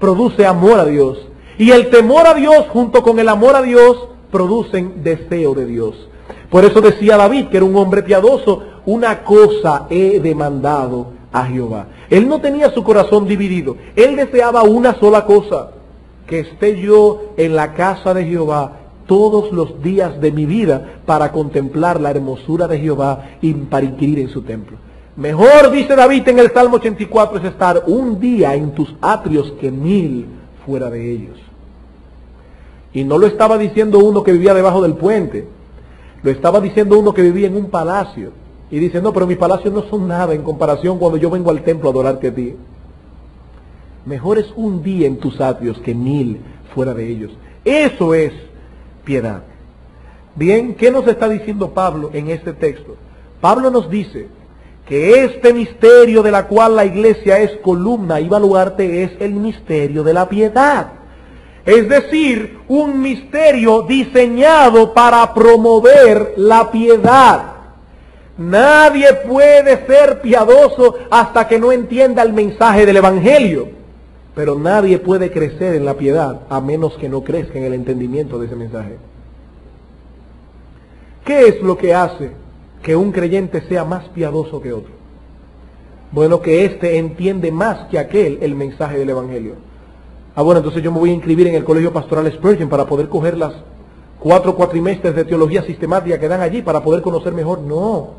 produce amor a Dios. Y el temor a Dios junto con el amor a Dios producen deseo de Dios. Por eso decía David, que era un hombre piadoso, una cosa he demandado a Jehová. Él no tenía su corazón dividido. Él deseaba una sola cosa, que esté yo en la casa de Jehová todos los días de mi vida para contemplar la hermosura de Jehová y para inquirir en su templo. Mejor, dice David en el Salmo 84, es estar un día en tus atrios que mil fuera de ellos. Y no lo estaba diciendo uno que vivía debajo del puente, lo estaba diciendo uno que vivía en un palacio. Y dice, no, pero mis palacios no son nada en comparación cuando yo vengo al templo a adorarte a ti. Mejor es un día en tus atrios que mil fuera de ellos. Eso es piedad. Bien, ¿qué nos está diciendo Pablo en este texto? Pablo nos dice que este misterio de la cual la iglesia es columna y baluarte es el misterio de la piedad. Es decir, un misterio diseñado para promover la piedad. Nadie puede ser piadoso hasta que no entienda el mensaje del Evangelio. Pero nadie puede crecer en la piedad a menos que no crezca en el entendimiento de ese mensaje. ¿Qué es lo que hace que un creyente sea más piadoso que otro? Bueno, que éste entiende más que aquel el mensaje del Evangelio. Ah, bueno, entonces yo me voy a inscribir en el Colegio Pastoral Spurgeon para poder coger las cuatro cuatrimestres de teología sistemática que dan allí para poder conocer mejor. No,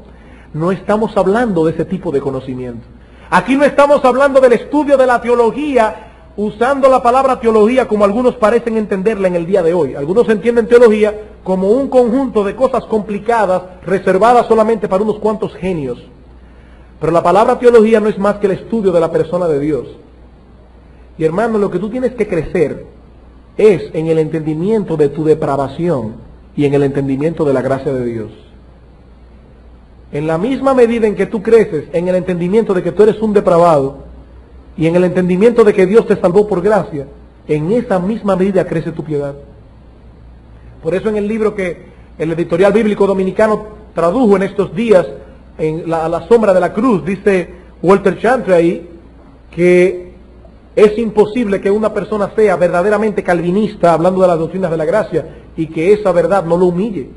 no estamos hablando de ese tipo de conocimiento. Aquí no estamos hablando del estudio de la teología usando la palabra teología como algunos parecen entenderla en el día de hoy. Algunos entienden teología como un conjunto de cosas complicadas reservadas solamente para unos cuantos genios. Pero la palabra teología no es más que el estudio de la persona de Dios. Y hermano, lo que tú tienes que crecer es en el entendimiento de tu depravación y en el entendimiento de la gracia de Dios. En la misma medida en que tú creces en el entendimiento de que tú eres un depravado y en el entendimiento de que Dios te salvó por gracia, en esa misma medida crece tu piedad. Por eso en el libro que el editorial bíblico dominicano tradujo en estos días, en la, la sombra de la cruz, dice Walter Chantre ahí, que es imposible que una persona sea verdaderamente calvinista, hablando de las doctrinas de la gracia, y que esa verdad no lo humille.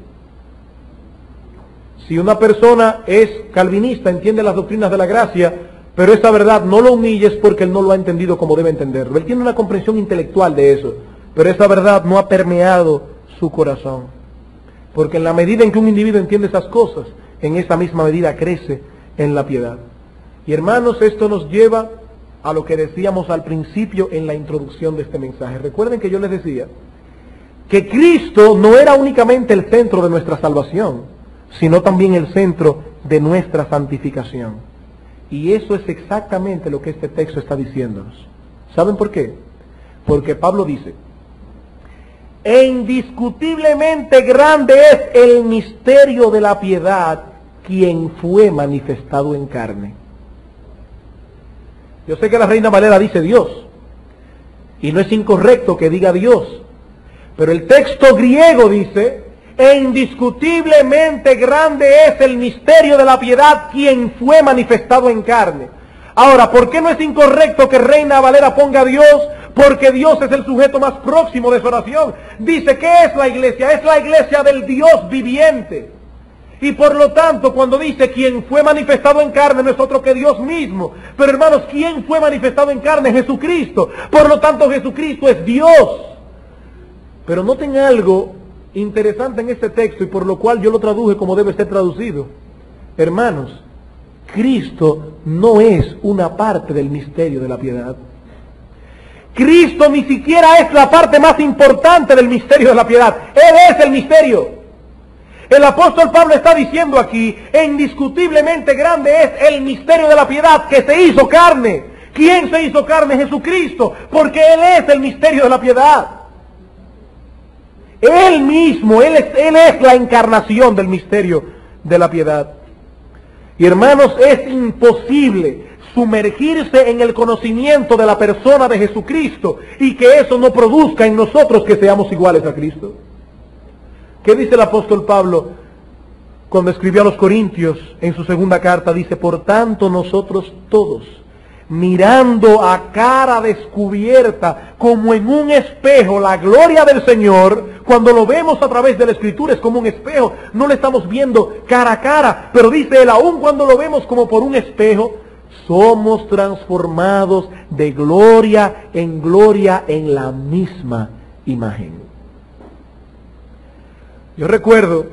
Si una persona es calvinista, entiende las doctrinas de la gracia, pero esa verdad no lo humille es porque él no lo ha entendido como debe entenderlo. Él tiene una comprensión intelectual de eso, pero esa verdad no ha permeado su corazón. Porque en la medida en que un individuo entiende esas cosas, en esa misma medida crece en la piedad. Y hermanos, esto nos lleva a lo que decíamos al principio en la introducción de este mensaje. Recuerden que yo les decía que Cristo no era únicamente el centro de nuestra salvación, sino también el centro de nuestra santificación. Y eso es exactamente lo que este texto está diciéndonos. ¿Saben por qué? Porque Pablo dice, e indiscutiblemente grande es el misterio de la piedad, quien fue manifestado en carne. Yo sé que la Reina Valera dice Dios, y no es incorrecto que diga Dios, pero el texto griego dice, e indiscutiblemente grande es el misterio de la piedad, quien fue manifestado en carne. Ahora, ¿por qué no es incorrecto que Reina Valera ponga a Dios? Porque Dios es el sujeto más próximo de su oración. Dice, ¿qué es la iglesia? Es la iglesia del Dios viviente. Y por lo tanto, cuando dice quien fue manifestado en carne no es otro que Dios mismo. Pero hermanos, ¿quién fue manifestado en carne? Jesucristo. Por lo tanto, Jesucristo es Dios. Pero noten algo interesante en este texto y por lo cual yo lo traduje como debe ser traducido. Hermanos, Cristo no es una parte del misterio de la piedad. Cristo ni siquiera es la parte más importante del misterio de la piedad. Él es el misterio. El apóstol Pablo está diciendo aquí, indiscutiblemente grande es el misterio de la piedad que se hizo carne. ¿Quién se hizo carne? Jesucristo, porque Él es el misterio de la piedad. Él mismo, él es, él es la encarnación del misterio de la piedad. Y hermanos, es imposible sumergirse en el conocimiento de la persona de Jesucristo y que eso no produzca en nosotros que seamos iguales a Cristo. ¿Qué dice el apóstol Pablo cuando escribió a los Corintios en su segunda carta? Dice, por tanto nosotros todos, mirando a cara descubierta, como en un espejo, la gloria del Señor, cuando lo vemos a través de la Escritura es como un espejo, no lo estamos viendo cara a cara, pero dice él, aún cuando lo vemos como por un espejo, somos transformados de gloria en gloria en la misma imagen. Yo recuerdo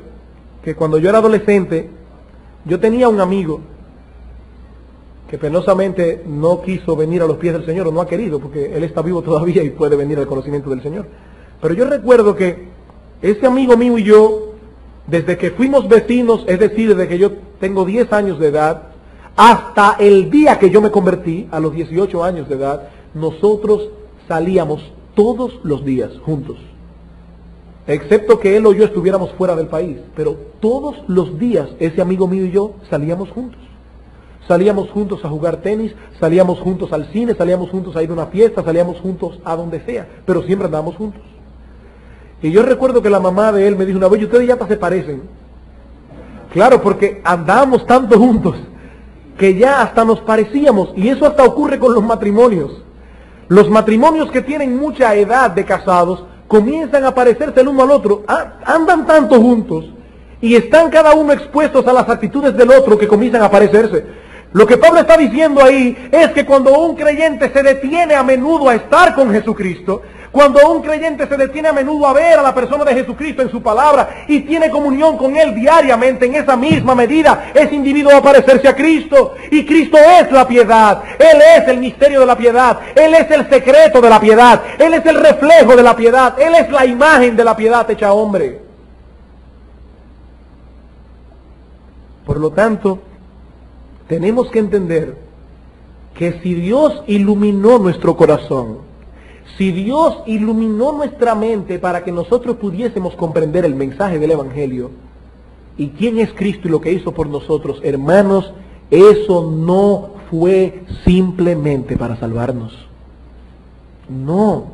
que cuando yo era adolescente, yo tenía un amigo que penosamente no quiso venir a los pies del Señor, o no ha querido, porque él está vivo todavía y puede venir al conocimiento del Señor. Pero yo recuerdo que ese amigo mío y yo, desde que fuimos vecinos, es decir, desde que yo tengo 10 años de edad, hasta el día que yo me convertí, a los 18 años de edad, nosotros salíamos todos los días juntos. Excepto que él o yo estuviéramos fuera del país. Pero todos los días ese amigo mío y yo salíamos juntos. Salíamos juntos a jugar tenis, salíamos juntos al cine, salíamos juntos a ir a una fiesta, salíamos juntos a donde sea, pero siempre andábamos juntos. Y yo recuerdo que la mamá de él me dijo una vez, ustedes ya se parecen. Claro, porque andábamos tanto juntos que ya hasta nos parecíamos, y eso hasta ocurre con los matrimonios. Los matrimonios que tienen mucha edad de casados comienzan a parecerse el uno al otro, andan tanto juntos y están cada uno expuestos a las actitudes del otro que comienzan a parecerse. Lo que Pablo está diciendo ahí es que cuando un creyente se detiene a menudo a estar con Jesucristo, cuando un creyente se detiene a menudo a ver a la persona de Jesucristo en su palabra y tiene comunión con Él diariamente, en esa misma medida, ese individuo va a parecerse a Cristo. Y Cristo es la piedad. Él es el misterio de la piedad. Él es el secreto de la piedad. Él es el reflejo de la piedad. Él es la imagen de la piedad hecha hombre. Por lo tanto, tenemos que entender que si Dios iluminó nuestro corazón, si Dios iluminó nuestra mente para que nosotros pudiésemos comprender el mensaje del Evangelio y quién es Cristo y lo que hizo por nosotros, hermanos, eso no fue simplemente para salvarnos. No.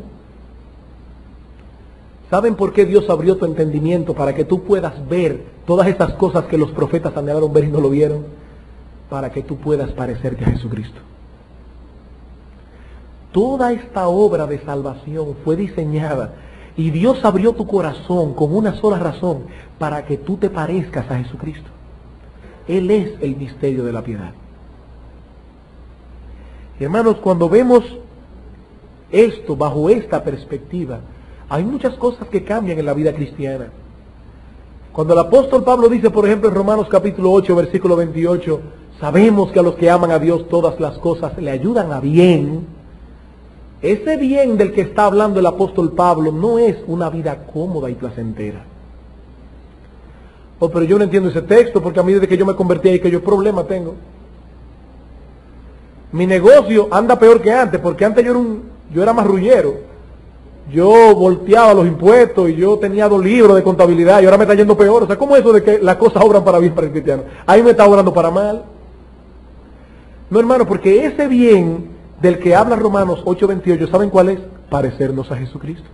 ¿Saben por qué Dios abrió tu entendimiento? Para que tú puedas ver todas esas cosas que los profetas anhelaron ver y no lo vieron para que tú puedas parecerte a Jesucristo. Toda esta obra de salvación fue diseñada y Dios abrió tu corazón con una sola razón, para que tú te parezcas a Jesucristo. Él es el misterio de la piedad. Hermanos, cuando vemos esto bajo esta perspectiva, hay muchas cosas que cambian en la vida cristiana. Cuando el apóstol Pablo dice, por ejemplo, en Romanos capítulo 8, versículo 28, Sabemos que a los que aman a Dios todas las cosas le ayudan a bien. Ese bien del que está hablando el apóstol Pablo no es una vida cómoda y placentera. Oh, pero yo no entiendo ese texto porque a mí desde que yo me convertí ahí que yo problema tengo. Mi negocio anda peor que antes porque antes yo era, un, yo era. Yo volteaba los impuestos y yo tenía dos libros de contabilidad y ahora me está yendo peor. O sea, ¿cómo es eso de que las cosas obran para bien para el cristiano? Ahí me está obrando para mal. No, hermano, porque ese bien del que habla Romanos 8:28, ¿saben cuál es? Parecernos a Jesucristo.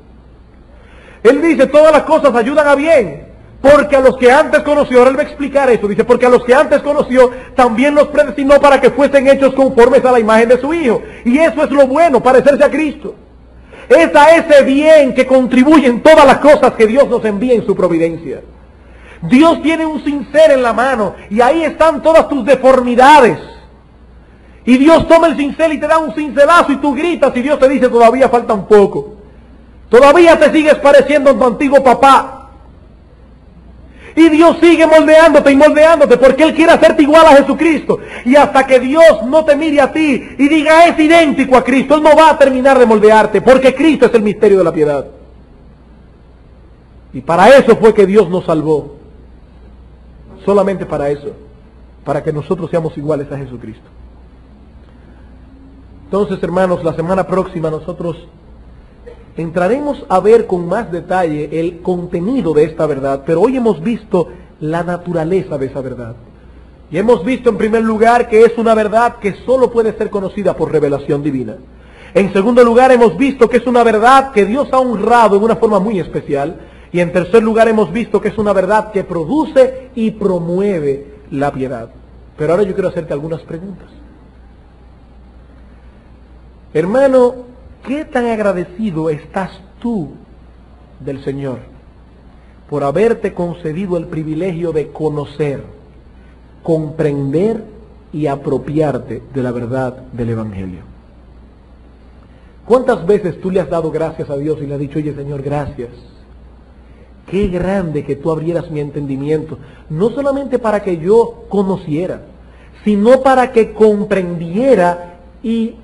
Él dice, todas las cosas ayudan a bien, porque a los que antes conoció, ahora él va a explicar eso, dice, porque a los que antes conoció, también los predestinó para que fuesen hechos conformes a la imagen de su Hijo. Y eso es lo bueno, parecerse a Cristo. Es a ese bien que contribuyen todas las cosas que Dios nos envía en su providencia. Dios tiene un cincel en la mano y ahí están todas tus deformidades. Y Dios toma el cincel y te da un cincelazo y tú gritas y Dios te dice todavía falta un poco. Todavía te sigues pareciendo a tu antiguo papá. Y Dios sigue moldeándote y moldeándote porque Él quiere hacerte igual a Jesucristo. Y hasta que Dios no te mire a ti y diga es idéntico a Cristo, Él no va a terminar de moldearte porque Cristo es el misterio de la piedad. Y para eso fue que Dios nos salvó. Solamente para eso. Para que nosotros seamos iguales a Jesucristo. Entonces, hermanos, la semana próxima nosotros entraremos a ver con más detalle el contenido de esta verdad, pero hoy hemos visto la naturaleza de esa verdad. Y hemos visto en primer lugar que es una verdad que solo puede ser conocida por revelación divina. En segundo lugar hemos visto que es una verdad que Dios ha honrado en una forma muy especial. Y en tercer lugar hemos visto que es una verdad que produce y promueve la piedad. Pero ahora yo quiero hacerte algunas preguntas. Hermano, ¿qué tan agradecido estás tú del Señor por haberte concedido el privilegio de conocer, comprender y apropiarte de la verdad del Evangelio? ¿Cuántas veces tú le has dado gracias a Dios y le has dicho, oye Señor, gracias? Qué grande que tú abrieras mi entendimiento, no solamente para que yo conociera, sino para que comprendiera y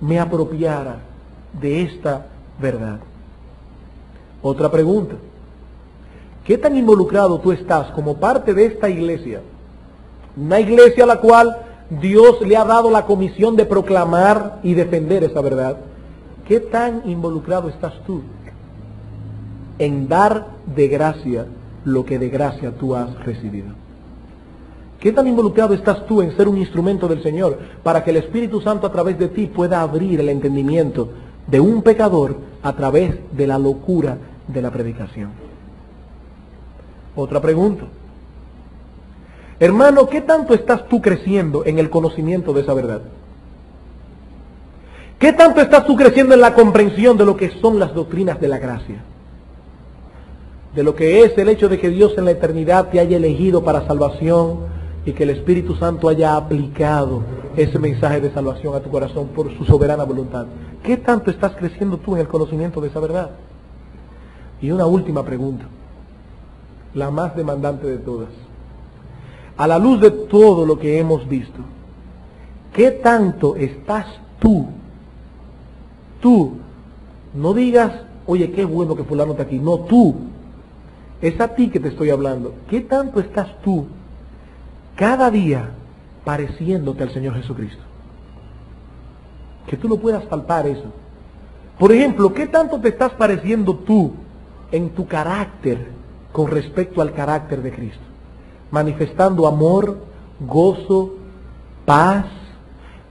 me apropiara de esta verdad. Otra pregunta. ¿Qué tan involucrado tú estás como parte de esta iglesia? Una iglesia a la cual Dios le ha dado la comisión de proclamar y defender esa verdad. ¿Qué tan involucrado estás tú en dar de gracia lo que de gracia tú has recibido? ¿Qué tan involucrado estás tú en ser un instrumento del Señor para que el Espíritu Santo a través de ti pueda abrir el entendimiento de un pecador a través de la locura de la predicación? Otra pregunta. Hermano, ¿qué tanto estás tú creciendo en el conocimiento de esa verdad? ¿Qué tanto estás tú creciendo en la comprensión de lo que son las doctrinas de la gracia? De lo que es el hecho de que Dios en la eternidad te haya elegido para salvación y que el Espíritu Santo haya aplicado ese mensaje de salvación a tu corazón por su soberana voluntad. ¿Qué tanto estás creciendo tú en el conocimiento de esa verdad? Y una última pregunta, la más demandante de todas. A la luz de todo lo que hemos visto, ¿qué tanto estás tú Tú, no digas, oye, qué bueno que fulano está aquí. No, tú. Es a ti que te estoy hablando. ¿Qué tanto estás tú cada día pareciéndote al Señor Jesucristo? Que tú no puedas palpar eso. Por ejemplo, ¿qué tanto te estás pareciendo tú en tu carácter con respecto al carácter de Cristo? Manifestando amor, gozo, paz,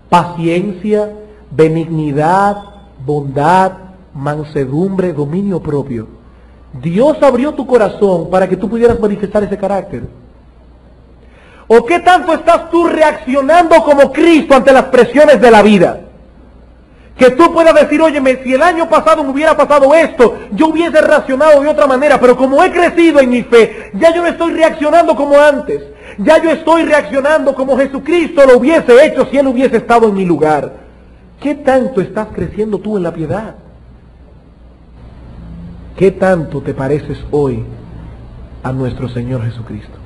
paciencia, benignidad, bondad, mansedumbre, dominio propio. Dios abrió tu corazón para que tú pudieras manifestar ese carácter. ¿O qué tanto estás tú reaccionando como Cristo ante las presiones de la vida? Que tú puedas decir, óyeme, si el año pasado me hubiera pasado esto, yo hubiese reaccionado de otra manera, pero como he crecido en mi fe, ya yo no estoy reaccionando como antes. Ya yo estoy reaccionando como Jesucristo lo hubiese hecho si Él hubiese estado en mi lugar. ¿Qué tanto estás creciendo tú en la piedad? ¿Qué tanto te pareces hoy a nuestro Señor Jesucristo?